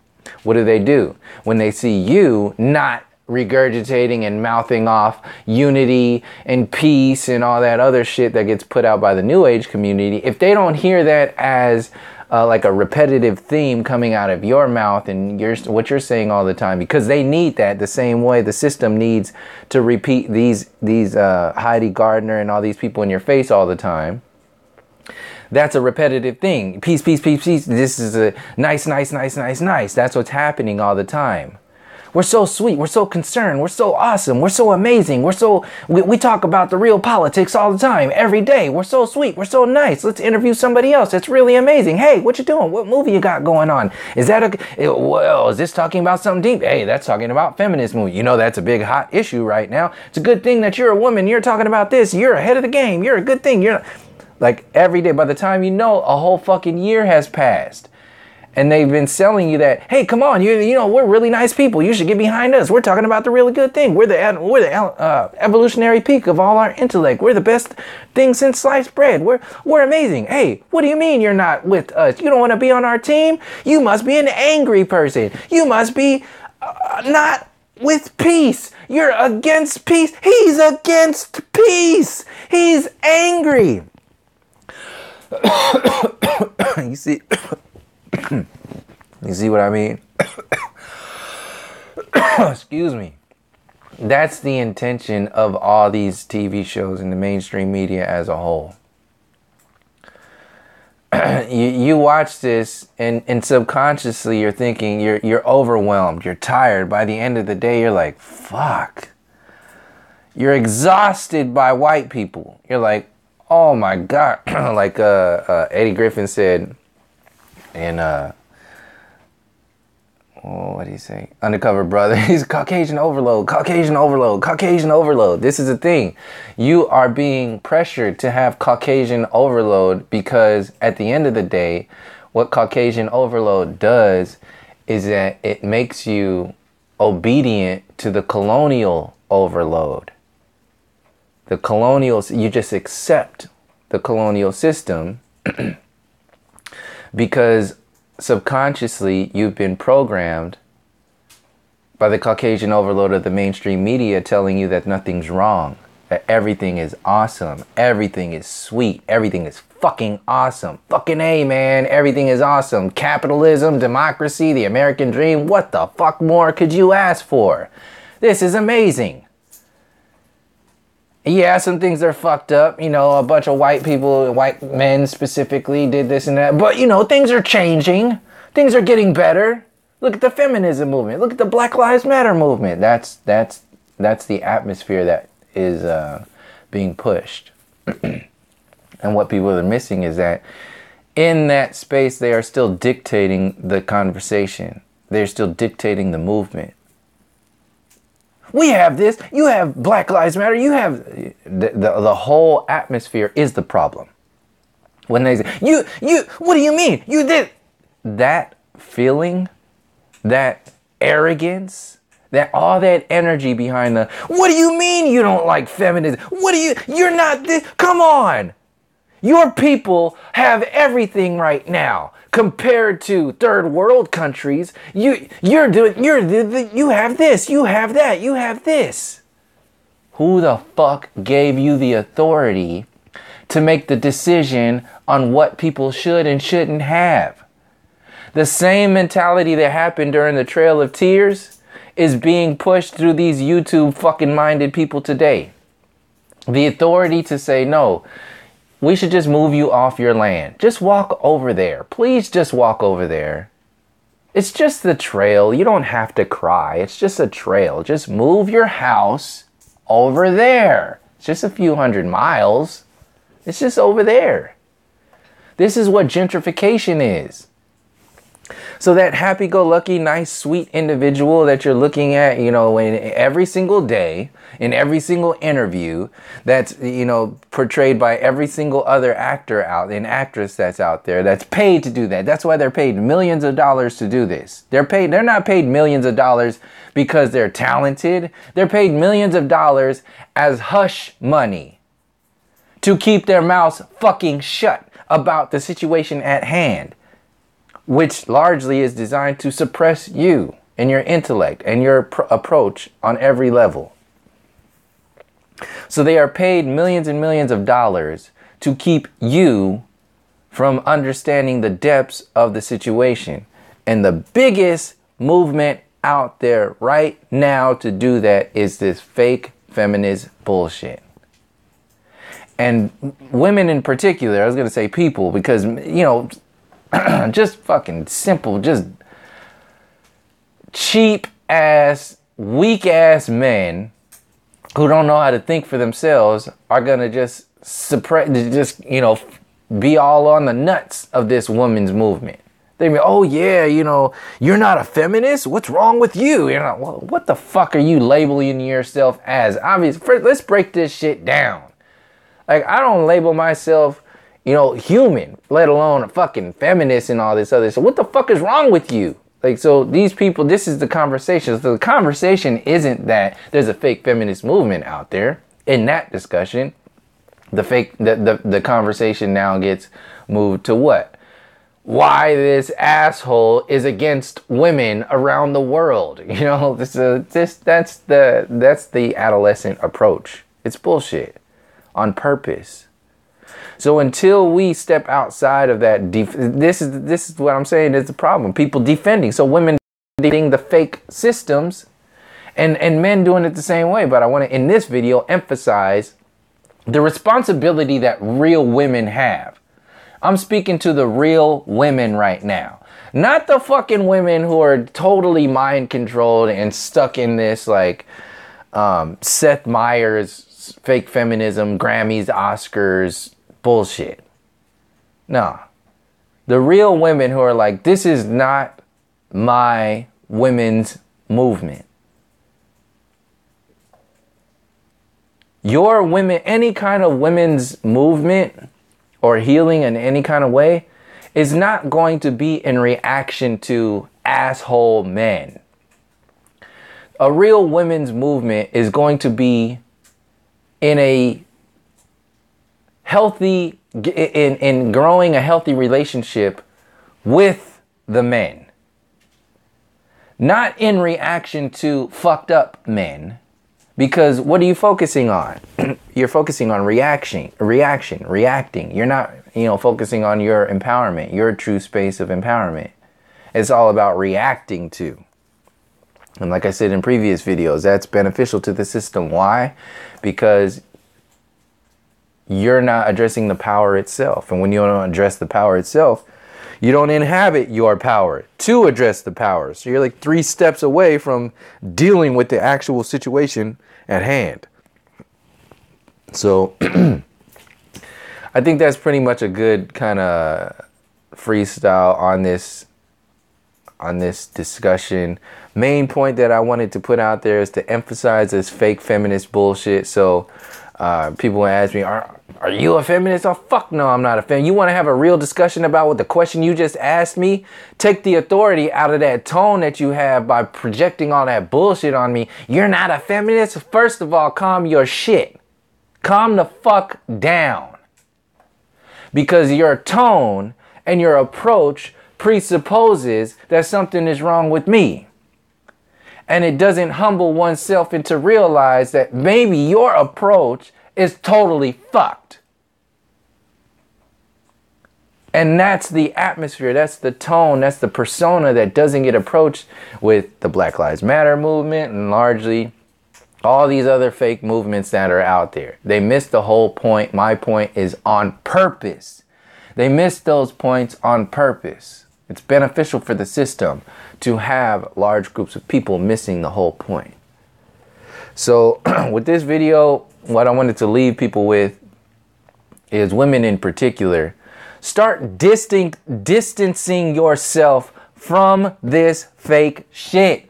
what do they do? When they see you not regurgitating and mouthing off unity and peace and all that other shit that gets put out by the new age community, if they don't hear that as uh, like a repetitive theme coming out of your mouth and your, what you're saying all the time because they need that the same way the system needs to repeat these these uh, Heidi Gardner and all these people in your face all the time. That's a repetitive thing. Peace, peace, peace, peace. This is a nice, nice, nice, nice, nice. That's what's happening all the time. We're so sweet. We're so concerned. We're so awesome. We're so amazing. We're so, we, we talk about the real politics all the time, every day. We're so sweet. We're so nice. Let's interview somebody else. It's really amazing. Hey, what you doing? What movie you got going on? Is that a, well, is this talking about something deep? Hey, that's talking about feminist movie. You know, that's a big hot issue right now. It's a good thing that you're a woman. You're talking about this. You're ahead of the game. You're a good thing. You're like every day. By the time you know, a whole fucking year has passed and they've been selling you that hey come on you you know we're really nice people. You should get behind us. We're talking about the really good thing. We're the we're the uh, evolutionary peak of all our intellect. We're the best thing since sliced bread. We're we're amazing. Hey what do you mean you're not with us? You don't want to be on our team? You must be an angry person. You must be uh, not with peace. You're against peace. He's against peace. He's angry. You see you see what I mean? Excuse me. That's the intention of all these TV shows in the mainstream media as a whole. you, you watch this and, and subconsciously you're thinking you're you're overwhelmed, you're tired. By the end of the day, you're like, fuck. You're exhausted by white people. You're like, oh my god. like uh, uh, Eddie Griffin said, and uh oh, what do you say? Undercover brother. He's Caucasian overload, Caucasian overload, Caucasian overload. This is a thing. You are being pressured to have Caucasian overload because at the end of the day, what Caucasian overload does is that it makes you obedient to the colonial overload. The colonials, you just accept the colonial system because subconsciously you've been programmed by the Caucasian overload of the mainstream media telling you that nothing's wrong, that everything is awesome, everything is sweet, everything is fucking awesome. Fucking A, man, everything is awesome. Capitalism, democracy, the American dream, what the fuck more could you ask for? This is amazing yeah, some things are fucked up. You know, a bunch of white people, white men specifically, did this and that. But, you know, things are changing. Things are getting better. Look at the feminism movement. Look at the Black Lives Matter movement. That's that's that's the atmosphere that is uh, being pushed. and what people are missing is that in that space, they are still dictating the conversation. They're still dictating the movement. We have this. You have Black Lives Matter. You have the, the, the whole atmosphere is the problem. When they say, you, you, what do you mean? You did that feeling, that arrogance, that all that energy behind the, what do you mean you don't like feminism? What do you, you're not this, come on. Your people have everything right now compared to third world countries. You you're doing you're you have this, you have that, you have this. Who the fuck gave you the authority to make the decision on what people should and shouldn't have? The same mentality that happened during the Trail of Tears is being pushed through these YouTube fucking minded people today. The authority to say no we should just move you off your land. Just walk over there. Please just walk over there. It's just the trail. You don't have to cry. It's just a trail. Just move your house over there. It's just a few hundred miles. It's just over there. This is what gentrification is. So that happy-go-lucky, nice, sweet individual that you're looking at, you know, in every single day, in every single interview, that's you know portrayed by every single other actor out, an actress that's out there, that's paid to do that. That's why they're paid millions of dollars to do this. They're paid. They're not paid millions of dollars because they're talented. They're paid millions of dollars as hush money to keep their mouths fucking shut about the situation at hand which largely is designed to suppress you and your intellect and your pr- approach on every level. So they are paid millions and millions of dollars to keep you from understanding the depths of the situation. And the biggest movement out there right now to do that is this fake feminist bullshit. And women in particular, I was going to say people because, you know, just fucking simple, just cheap ass, weak ass men who don't know how to think for themselves are gonna just suppress, just you know, be all on the nuts of this woman's movement. They be, oh yeah, you know, you're not a feminist. What's wrong with you? You know, well, what the fuck are you labeling yourself as? Obviously, let's break this shit down. Like, I don't label myself you know, human, let alone a fucking feminist and all this other. So what the fuck is wrong with you? Like, so these people, this is the conversation. So the conversation isn't that there's a fake feminist movement out there. In that discussion, the fake, the, the, the conversation now gets moved to what? Why this asshole is against women around the world. You know, this, uh, this, that's the, that's the adolescent approach. It's bullshit on purpose. So until we step outside of that, def- this is this is what I'm saying is the problem. People defending, so women defending the fake systems, and and men doing it the same way. But I want to in this video emphasize the responsibility that real women have. I'm speaking to the real women right now. Not the fucking women who are totally mind controlled and stuck in this like um, Seth Meyers fake feminism, Grammys, Oscars, bullshit. No. The real women who are like, this is not my women's movement. Your women, any kind of women's movement or healing in any kind of way is not going to be in reaction to asshole men. A real women's movement is going to be in a healthy in in growing a healthy relationship with the men. Not in reaction to fucked up men because what are you focusing on? You're focusing on reaction reaction reacting. You're not you know focusing on your empowerment your true space of empowerment. It's all about reacting to. And like i said in previous videos that's beneficial to the system. Why? Because you're not addressing the power itself. And when you don't address the power itself, you don't inhabit your power to address the power. So you're like three steps away from dealing with the actual situation at hand. So I think that's pretty much a good kind of freestyle on this on this discussion. Main point that I wanted to put out there is to emphasize this fake feminist bullshit. So uh, people ask me, are are you a feminist? Oh, fuck no, I'm not a feminist. You want to have a real discussion about what the question you just asked me? Take the authority out of that tone that you have by projecting all that bullshit on me. You're not a feminist? First of all, calm your shit. Calm the fuck down. Because your tone and your approach presupposes that something is wrong with me. And it doesn't humble oneself into realize that maybe your approach is totally fucked. And that's the atmosphere, that's the tone, that's the persona that doesn't get approached with the Black Lives Matter movement and largely all these other fake movements that are out there. They miss the whole point. My point is on purpose. They miss those points on purpose. It's beneficial for the system to have large groups of people missing the whole point. So, with this video, what I wanted to leave people with is women in particular. Start distant, distancing yourself from this fake shit.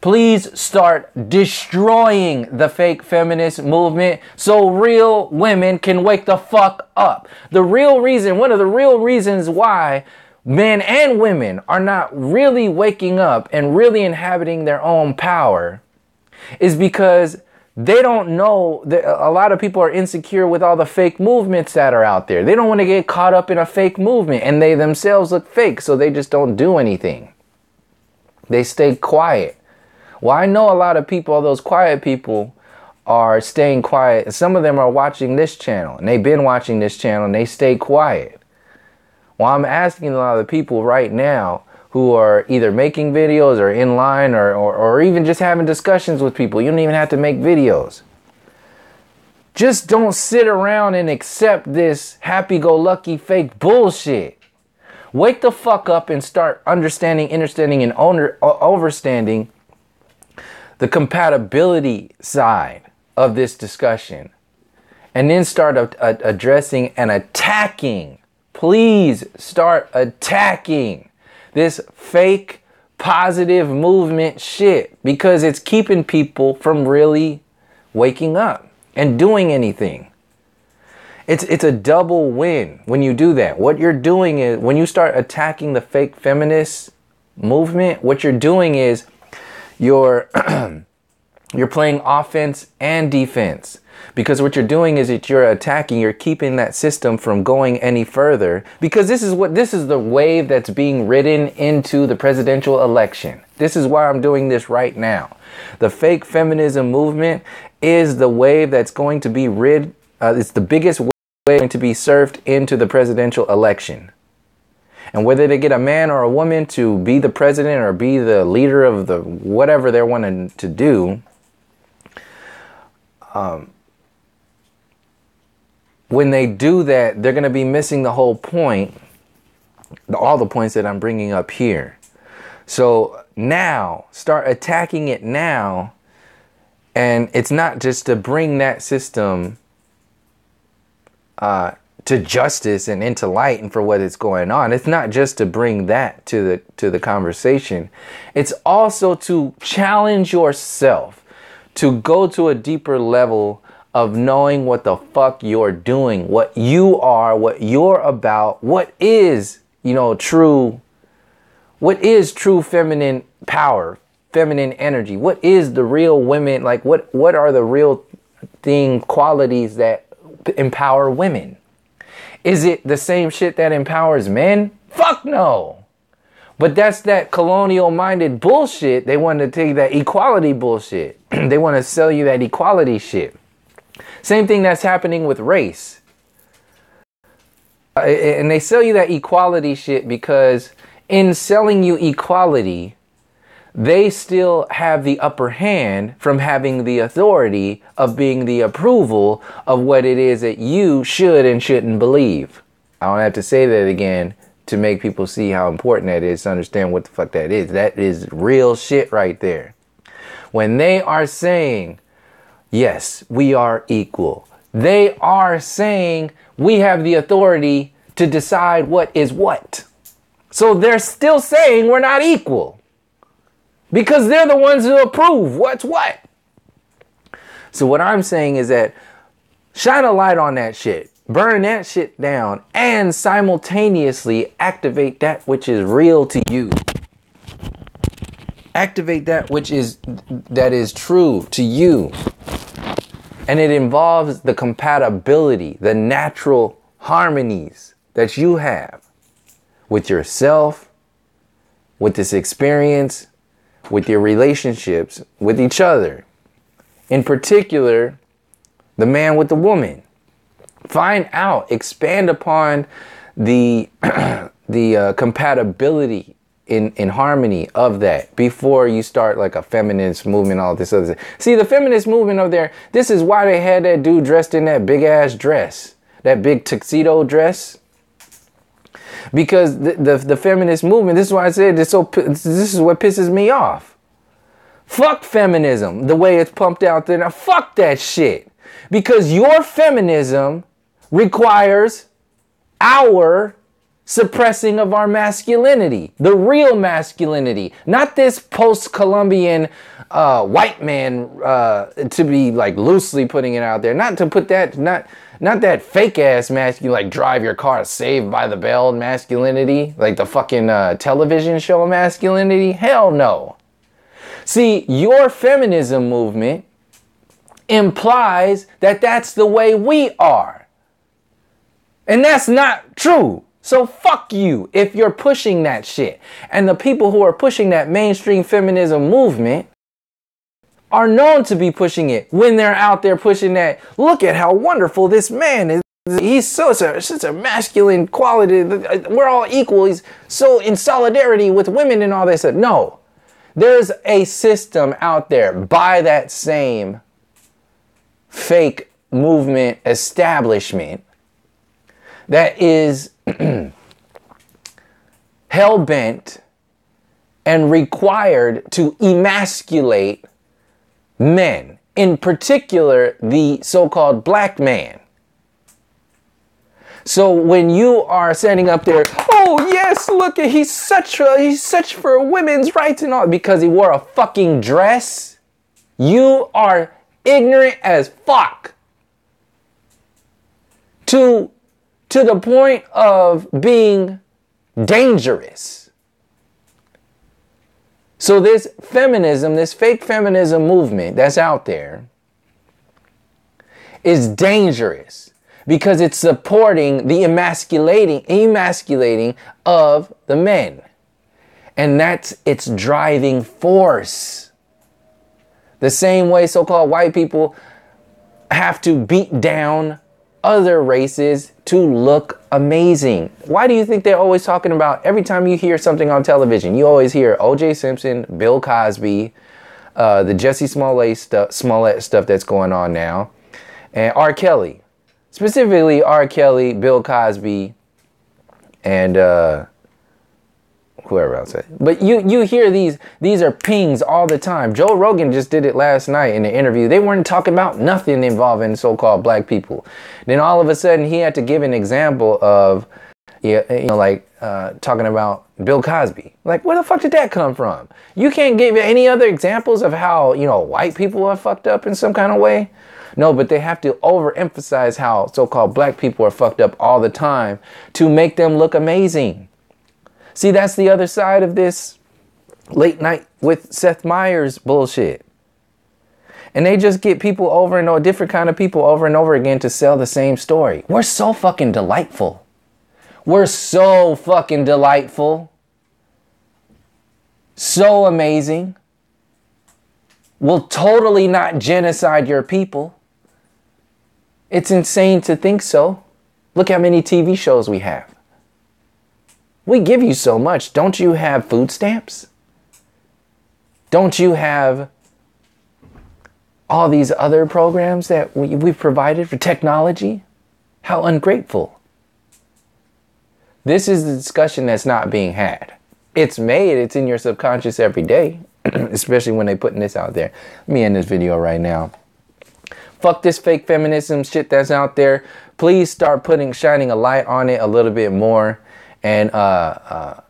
Please start destroying the fake feminist movement so real women can wake the fuck up. The real reason, one of the real reasons why men and women are not really waking up and really inhabiting their own power is because they don't know that uh, a lot of people are insecure with all the fake movements that are out there. They don't want to get caught up in a fake movement and they themselves look fake, so they just don't do anything. They stay quiet. Well, I know a lot of people, those quiet people, are staying quiet. Some of them are watching this channel and they've been watching this channel and they stay quiet. Well, I'm asking a lot of the people right now who are either making videos or in line or, or, or even just having discussions with people. You don't even have to make videos. Just don't sit around and accept this happy go lucky fake bullshit. Wake the fuck up and start understanding, understanding, and owner, overstanding the compatibility side of this discussion. And then start a, a, addressing and attacking please start attacking this fake positive movement shit because it's keeping people from really waking up and doing anything. It's it's a double win when you do that. What you're doing is when you start attacking the fake feminist movement, what you're doing is you're you're playing offense and defense. Because what you're doing is that you're attacking, you're keeping that system from going any further. Because this is what this is the wave that's being ridden into the presidential election. This is why I'm doing this right now. The fake feminism movement is the wave that's going to be rid. Uh, it's the biggest wave going to be served into the presidential election. And whether they get a man or a woman to be the president or be the leader of the whatever they're wanting to do, um, when they do that, they're going to be missing the whole point, all the points that I'm bringing up here. So now, start attacking it now. And it's not just to bring that system uh, to justice and into light and for what is going on. It's not just to bring that to the to the conversation. It's also to challenge yourself to go to a deeper level of knowing what the fuck you're doing, what you are, what you're about, what is, you know, true, what is true feminine power, feminine energy, what is the real women, like what, what are the real thing, qualities that empower women? Is it the same shit that empowers men? Fuck no. But that's that colonial minded bullshit. They want to take that equality bullshit. they want to sell you that equality shit. Same thing that's happening with race. Uh, and they sell you that equality shit because in selling you equality, they still have the upper hand from having the authority of being the approval of what it is that you should and shouldn't believe. I don't have to say that again to make people see how important that is to understand what the fuck that is. That is real shit right there. When they are saying yes, we are equal. They are saying we have the authority to decide what is what. So they're still saying we're not equal because they're the ones who approve what's what. So what I'm saying is that shine a light on that shit, burn that shit down, and simultaneously activate that which is real to you. Activate that which is that is true to you. And it involves the compatibility, the natural harmonies that you have with yourself, with this experience, with your relationships with each other. In particular, the man with the woman. Find out, expand upon the the uh, compatibility in in harmony of that before you start like a feminist movement all this other see the feminist movement over there this is why they had that dude dressed in that big ass dress that big tuxedo dress. Because the, the, the feminist movement this is why i said this so this is what pisses me off. Fuck feminism the way it's pumped out there. Now fuck that shit. Because your feminism requires our suppressing of our masculinity, the real masculinity, not this post Columbian uh, white man uh, to be like loosely putting it out there, not to put that, not not that fake ass masculine like drive your car saved by the bell masculinity, like the fucking uh, television show masculinity. Hell no. See, your feminism movement implies that that's the way we are. And that's not true. So fuck you if you're pushing that shit. And the people who are pushing that mainstream feminism movement are known to be pushing it when they're out there pushing that. Look at how wonderful this man is. He's so such a masculine quality. We're all equal. He's so in solidarity with women and all this. No, there's a system out there by that same fake movement establishment that is hell bent and required to emasculate men, in particular the so called black man. So when you are standing up there, oh yes, look at he's such a he's such for women's rights and all because he wore a fucking dress, you are ignorant as fuck. To to the point of being dangerous. So, this feminism, this fake feminism movement that's out there, is dangerous because it's supporting the emasculating, emasculating of the men. And that's its driving force. The same way so called white people have to beat down other races to look amazing. Why do you think they're always talking about every time you hear something on television? You always hear O.J. Simpson, Bill Cosby, uh, the Jesse Smollett stuff, Smollett stuff that's going on now, and R. Kelly, specifically R. Kelly, Bill Cosby, and uh, whoever else. But you you hear these these are pings all the time. Joe Rogan just did it last night in the interview. They weren't talking about nothing involving so-called black people. Then all of a sudden he had to give an example of you know like uh, talking about Bill Cosby. Like where the fuck did that come from? You can't give any other examples of how you know white people are fucked up in some kind of way. No, but they have to overemphasize how so-called black people are fucked up all the time to make them look amazing. See, that's the other side of this late night with Seth Meyers bullshit. And they just get people over and over, different kind of people over and over again to sell the same story. We're so fucking delightful. We're so fucking delightful. So amazing. We'll totally not genocide your people. It's insane to think so. Look how many TV shows we have. We give you so much. Don't you have food stamps? Don't you have all these other programs that we, we've provided for technology? How ungrateful. This is the discussion that's not being had. It's made, it's in your subconscious every day, especially when they're putting this out there. Let me end this video right now. Fuck this fake feminism shit that's out there. Please start putting, shining a light on it a little bit more and uh, uh,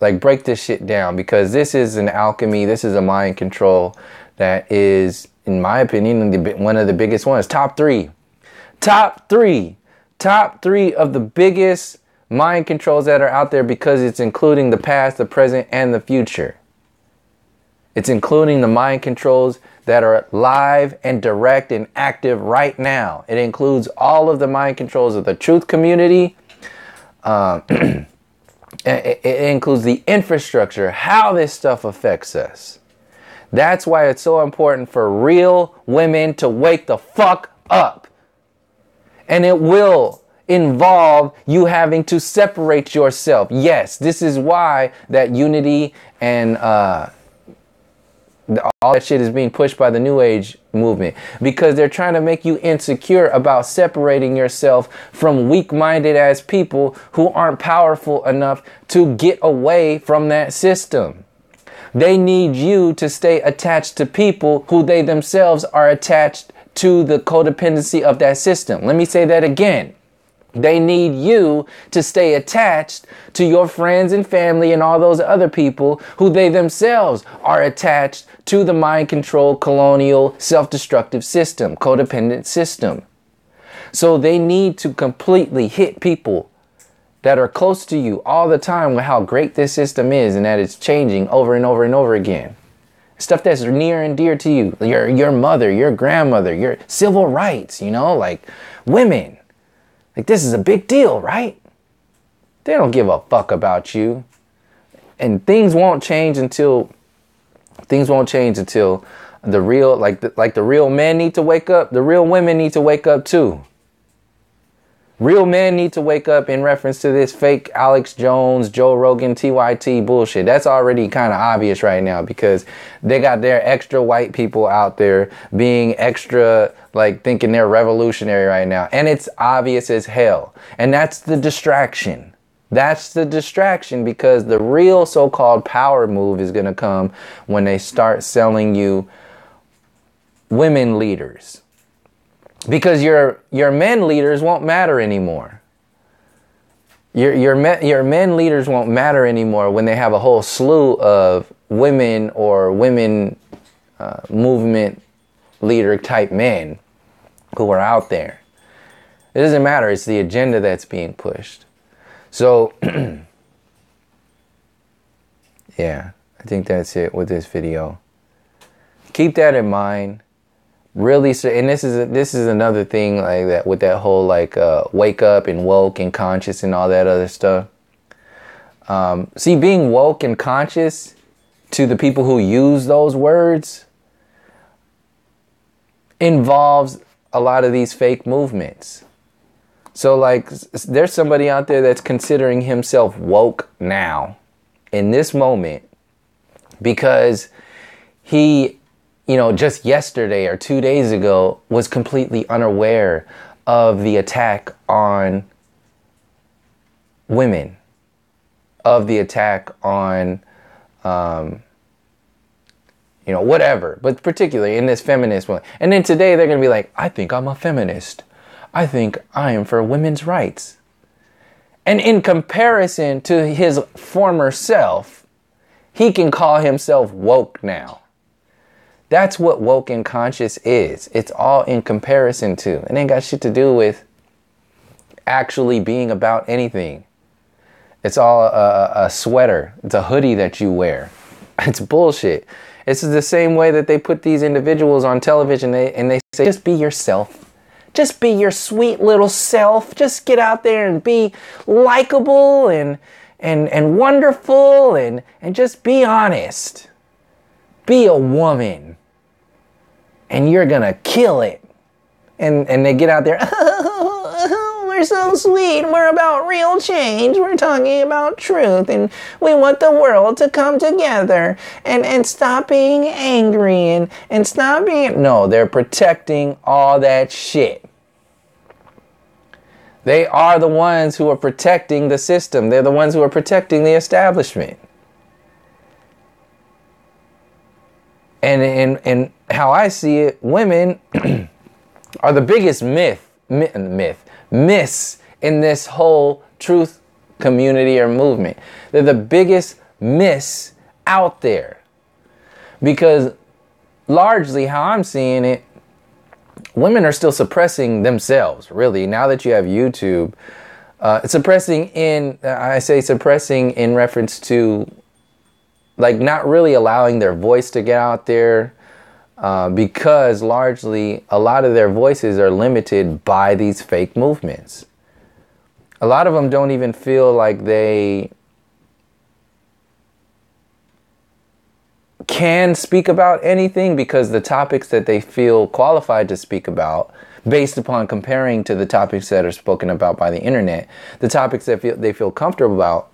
like break this shit down because this is an alchemy. This is a mind control that is, in my opinion, one of the biggest ones. Top three, top three, top three of the biggest mind controls that are out there because it's including the past, the present, and the future. It's including the mind controls that are live and direct and active right now. It includes all of the mind controls of the truth community, um, it, it includes the infrastructure, how this stuff affects us. That's why it's so important for real women to wake the fuck up. And it will involve you having to separate yourself. Yes, this is why that unity and uh, all that shit is being pushed by the new age movement because they're trying to make you insecure about separating yourself from weak-minded as people who aren't powerful enough to get away from that system. They need you to stay attached to people who they themselves are attached to the codependency of that system. Let me say that again. They need you to stay attached to your friends and family and all those other people who they themselves are attached to the mind control, colonial, self destructive system, codependent system. So they need to completely hit people that are close to you all the time with how great this system is and that it's changing over and over and over again. Stuff that's near and dear to you, your your mother, your grandmother, your civil rights, you know, like women. Like this is a big deal, right? They don't give a fuck about you. And things won't change until things won't change until the real like the, like the real men need to wake up, the real women need to wake up too. Real men need to wake up in reference to this fake Alex Jones, Joe Rogan, TYT bullshit. That's already kind of obvious right now because they got their extra white people out there being extra, like thinking they're revolutionary right now. And it's obvious as hell. And that's the distraction. That's the distraction because the real so called power move is going to come when they start selling you women leaders because your your men leaders won't matter anymore. Your your men, your men leaders won't matter anymore when they have a whole slew of women or women uh, movement leader type men who are out there. It doesn't matter. It's the agenda that's being pushed. So, yeah, I think that's it with this video. Keep that in mind really and this is this is another thing like that with that whole like uh, wake up and woke and conscious and all that other stuff. Um, see being woke and conscious to the people who use those words involves a lot of these fake movements. So like there's somebody out there that's considering himself woke now in this moment because he you know, just yesterday or two days ago was completely unaware of the attack on women, of the attack on, um, you know, whatever, but particularly in this feminist one. And then today they're going to be like, I think I'm a feminist. I think I am for women's rights. And in comparison to his former self, he can call himself woke now. That's what woke and conscious is. It's all in comparison to. It ain't got shit to do with actually being about anything. It's all a, a sweater. It's a hoodie that you wear. It's bullshit. It's the same way that they put these individuals on television and they say, just be yourself. Just be your sweet little self. Just get out there and be likable and, and, and wonderful and, and just be honest. Be a woman and you're gonna kill it. And and they get out there, we're so sweet, we're about real change, we're talking about truth, and we want the world to come together and, and stop being angry and, and stop being No, they're protecting all that shit. They are the ones who are protecting the system. They're the ones who are protecting the establishment. And and and how I see it, women are the biggest myth, myth, myth, miss in this whole truth community or movement. They're the biggest miss out there. Because largely how I'm seeing it, women are still suppressing themselves, really. Now that you have YouTube, uh, suppressing in, I say suppressing in reference to like not really allowing their voice to get out there uh, because largely a lot of their voices are limited by these fake movements. A lot of them don't even feel like they can speak about anything because the topics that they feel qualified to speak about based upon comparing to the topics that are spoken about by the internet the topics that feel, they feel comfortable about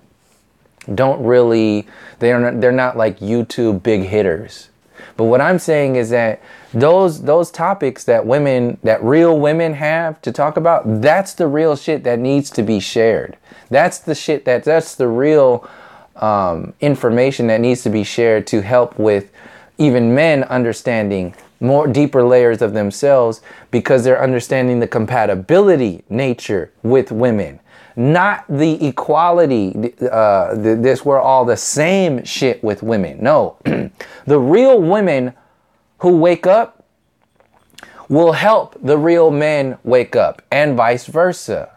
don't really they're not, they're not like YouTube big hitters. But what I'm saying is that those those topics that women that real women have to talk about, that's the real shit that needs to be shared. That's the shit that that's the real um, information that needs to be shared to help with even men understanding more deeper layers of themselves because they're understanding the compatibility nature with women not the equality uh, this we're all the same shit with women. No. The real women who wake up will help the real men wake up and vice versa.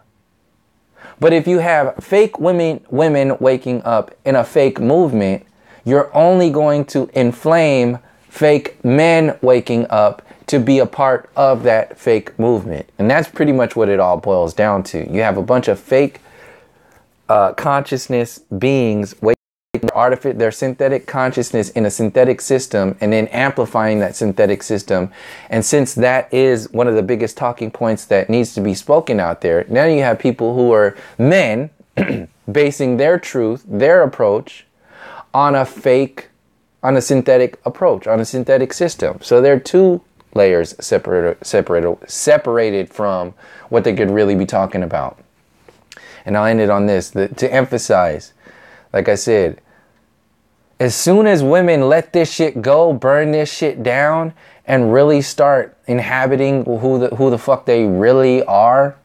But if you have fake women women waking up in a fake movement you're only going to inflame fake men waking up to be a part of that fake movement. And that's pretty much what it all boils down to. You have a bunch of fake uh, consciousness beings artific their synthetic consciousness in a synthetic system and then amplifying that synthetic system and since that is one of the biggest talking points that needs to be spoken out there now you have people who are men basing their truth their approach on a fake on a synthetic approach, on a synthetic system. So there are two layers separated, separated, separated from what they could really be talking about. And I'll end it on this the, to emphasize, like I said, as soon as women let this shit go, burn this shit down, and really start inhabiting who the, who the fuck they really are,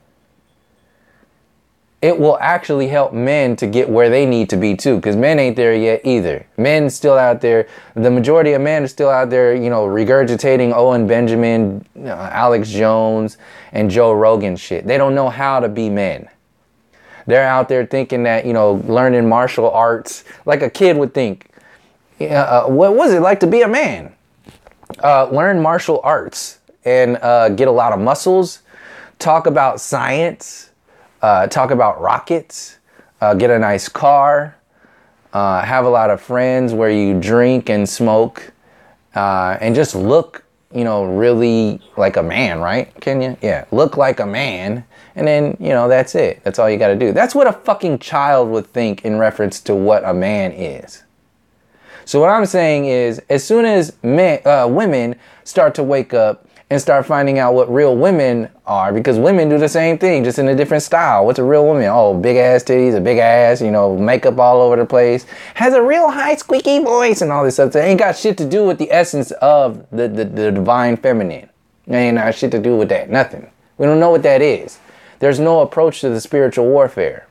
it will actually help men to get where they need to be too because men ain't there yet either. Men still out there the majority of men are still out there you know regurgitating owen benjamin uh, alex jones and joe rogan shit. They don't know how to be men. They're out there thinking that you know learning martial arts like a kid would think. Uh, what was it like to be a man? Uh, learn martial arts and uh, get a lot of muscles talk about science uh, talk about rockets, uh, get a nice car, uh, have a lot of friends where you drink and smoke, uh, and just look, you know, really like a man, right? Can you? Yeah, look like a man, and then you know that's it. That's all you got to do. That's what a fucking child would think in reference to what a man is. So what I'm saying is, as soon as men, uh, women start to wake up and start finding out what real women are because women do the same thing just in a different style. What's a real woman? Oh, big ass titties, a big ass, you know, makeup all over the place, has a real high squeaky voice and all this stuff. It ain't got shit to do with the essence of the, the, the divine feminine. It ain't got shit to do with that. Nothing. We don't know what that is. There's no approach to the spiritual warfare.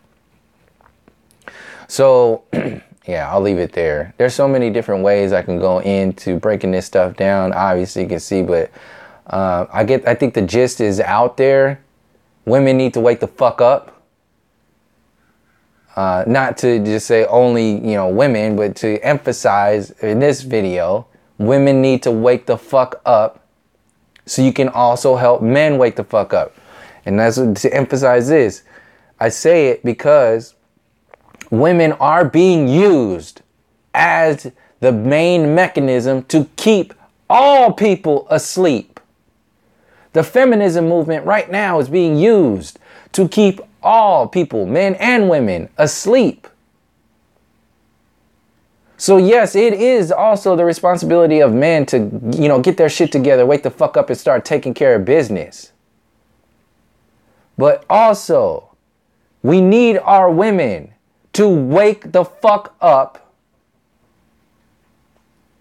So, yeah, I'll leave it there. There's so many different ways I can go into breaking this stuff down. Obviously, you can see, but uh, I get. I think the gist is out there. Women need to wake the fuck up. Uh, not to just say only you know women, but to emphasize in this video, women need to wake the fuck up, so you can also help men wake the fuck up. And that's to emphasize this. I say it because women are being used as the main mechanism to keep all people asleep. The feminism movement right now is being used to keep all people, men and women, asleep. So yes, it is also the responsibility of men to, you know, get their shit together, wake the fuck up and start taking care of business. But also, we need our women to wake the fuck up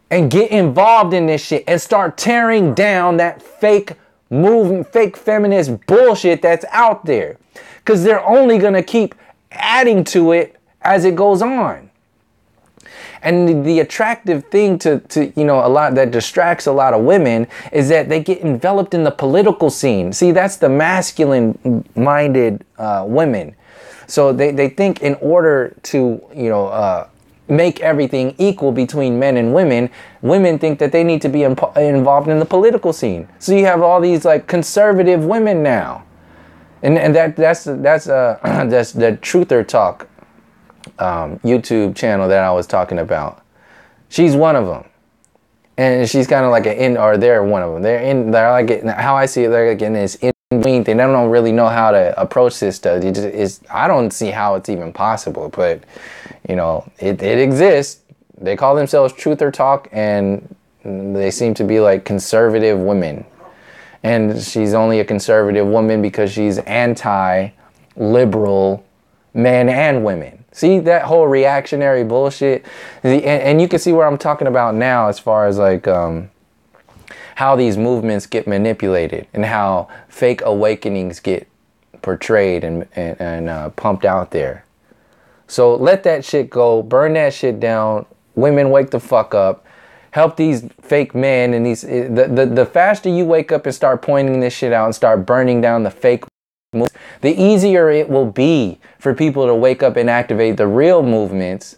and get involved in this shit and start tearing down that fake moving fake feminist bullshit that's out there. Because they're only going to keep adding to it as it goes on. And the, the, attractive thing to, to you know a lot that distracts a lot of women is that they get enveloped in the political scene. See that's the masculine minded uh, women. So they, they think in order to you know uh, make everything equal between men and women, women think that they need to be imp- involved in the political scene. So you have all these like conservative women now. And, and that that's that's uh that's the truther talk um, YouTube channel that I was talking about. She's one of them, and she's kind of like an in or they're one of them. They're in. They're like how I see it. They're like in this in between thing. They don't really know how to approach this stuff. It just is. I don't see how it's even possible, but you know, it, it exists. They call themselves Truth or Talk, and they seem to be like conservative women. And she's only a conservative woman because she's anti liberal men and women. See that whole reactionary bullshit? And, and, you can see where I'm talking about now as far as like um, how these movements get manipulated and how fake awakenings get portrayed and, and, and uh, pumped out there. So let that shit go, burn that shit down. Women, wake the fuck up. Help these fake men and these. Eh, the, the, the faster you wake up and start pointing this shit out and start burning down the fake movements, the easier it will be for people to wake up and activate the real movements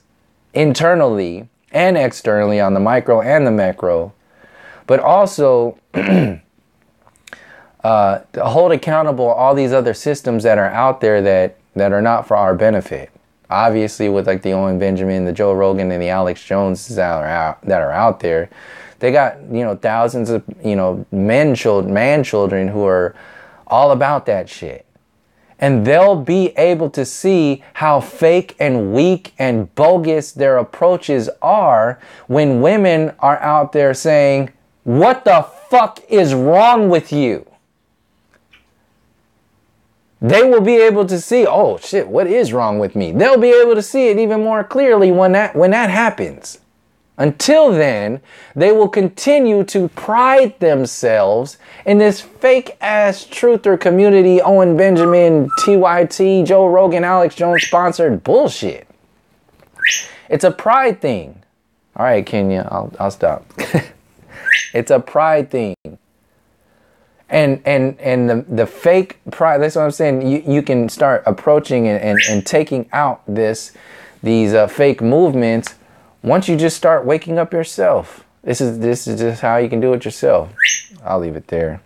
internally and externally on the micro and the macro, but also uh, hold accountable all these other systems that are out there that, that are not for our benefit. Obviously, with like the Owen Benjamin, the Joe Rogan, and the Alex Jones that are out, that are out there, they got you know thousands of you know men children, man children who are all about that shit and they'll be able to see how fake and weak and bogus their approaches are when women are out there saying, What the fuck is wrong with you? They will be able to see, oh shit, what is wrong with me? They'll be able to see it even more clearly when that when that happens. Until then, they will continue to pride themselves in this fake ass truther community, Owen Benjamin, TYT, Joe Rogan, Alex Jones sponsored bullshit. It's a pride thing. All right, Kenya, I'll, I'll stop. it's a pride thing. And and and the, the fake pride, that's what I'm saying. You, you can start approaching and, and, and taking out this these uh, fake movements once you just start waking up yourself. This is this is just how you can do it yourself. I'll leave it there.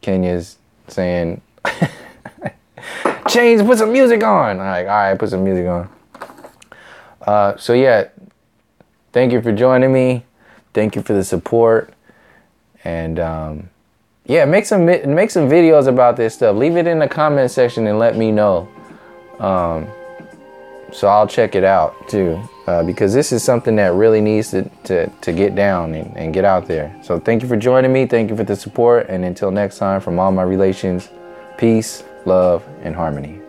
Kenya's saying, "Change, put some music on." I'm like, all right, put some music on. Uh, so yeah, thank you for joining me. Thank you for the support, and um, yeah, make some make some videos about this stuff. Leave it in the comment section and let me know. Um, so I'll check it out too uh, because this is something that really needs to, to, to get down and, and get out there. So thank you for joining me. Thank you for the support. And until next time, from all my relations, peace, love, and harmony.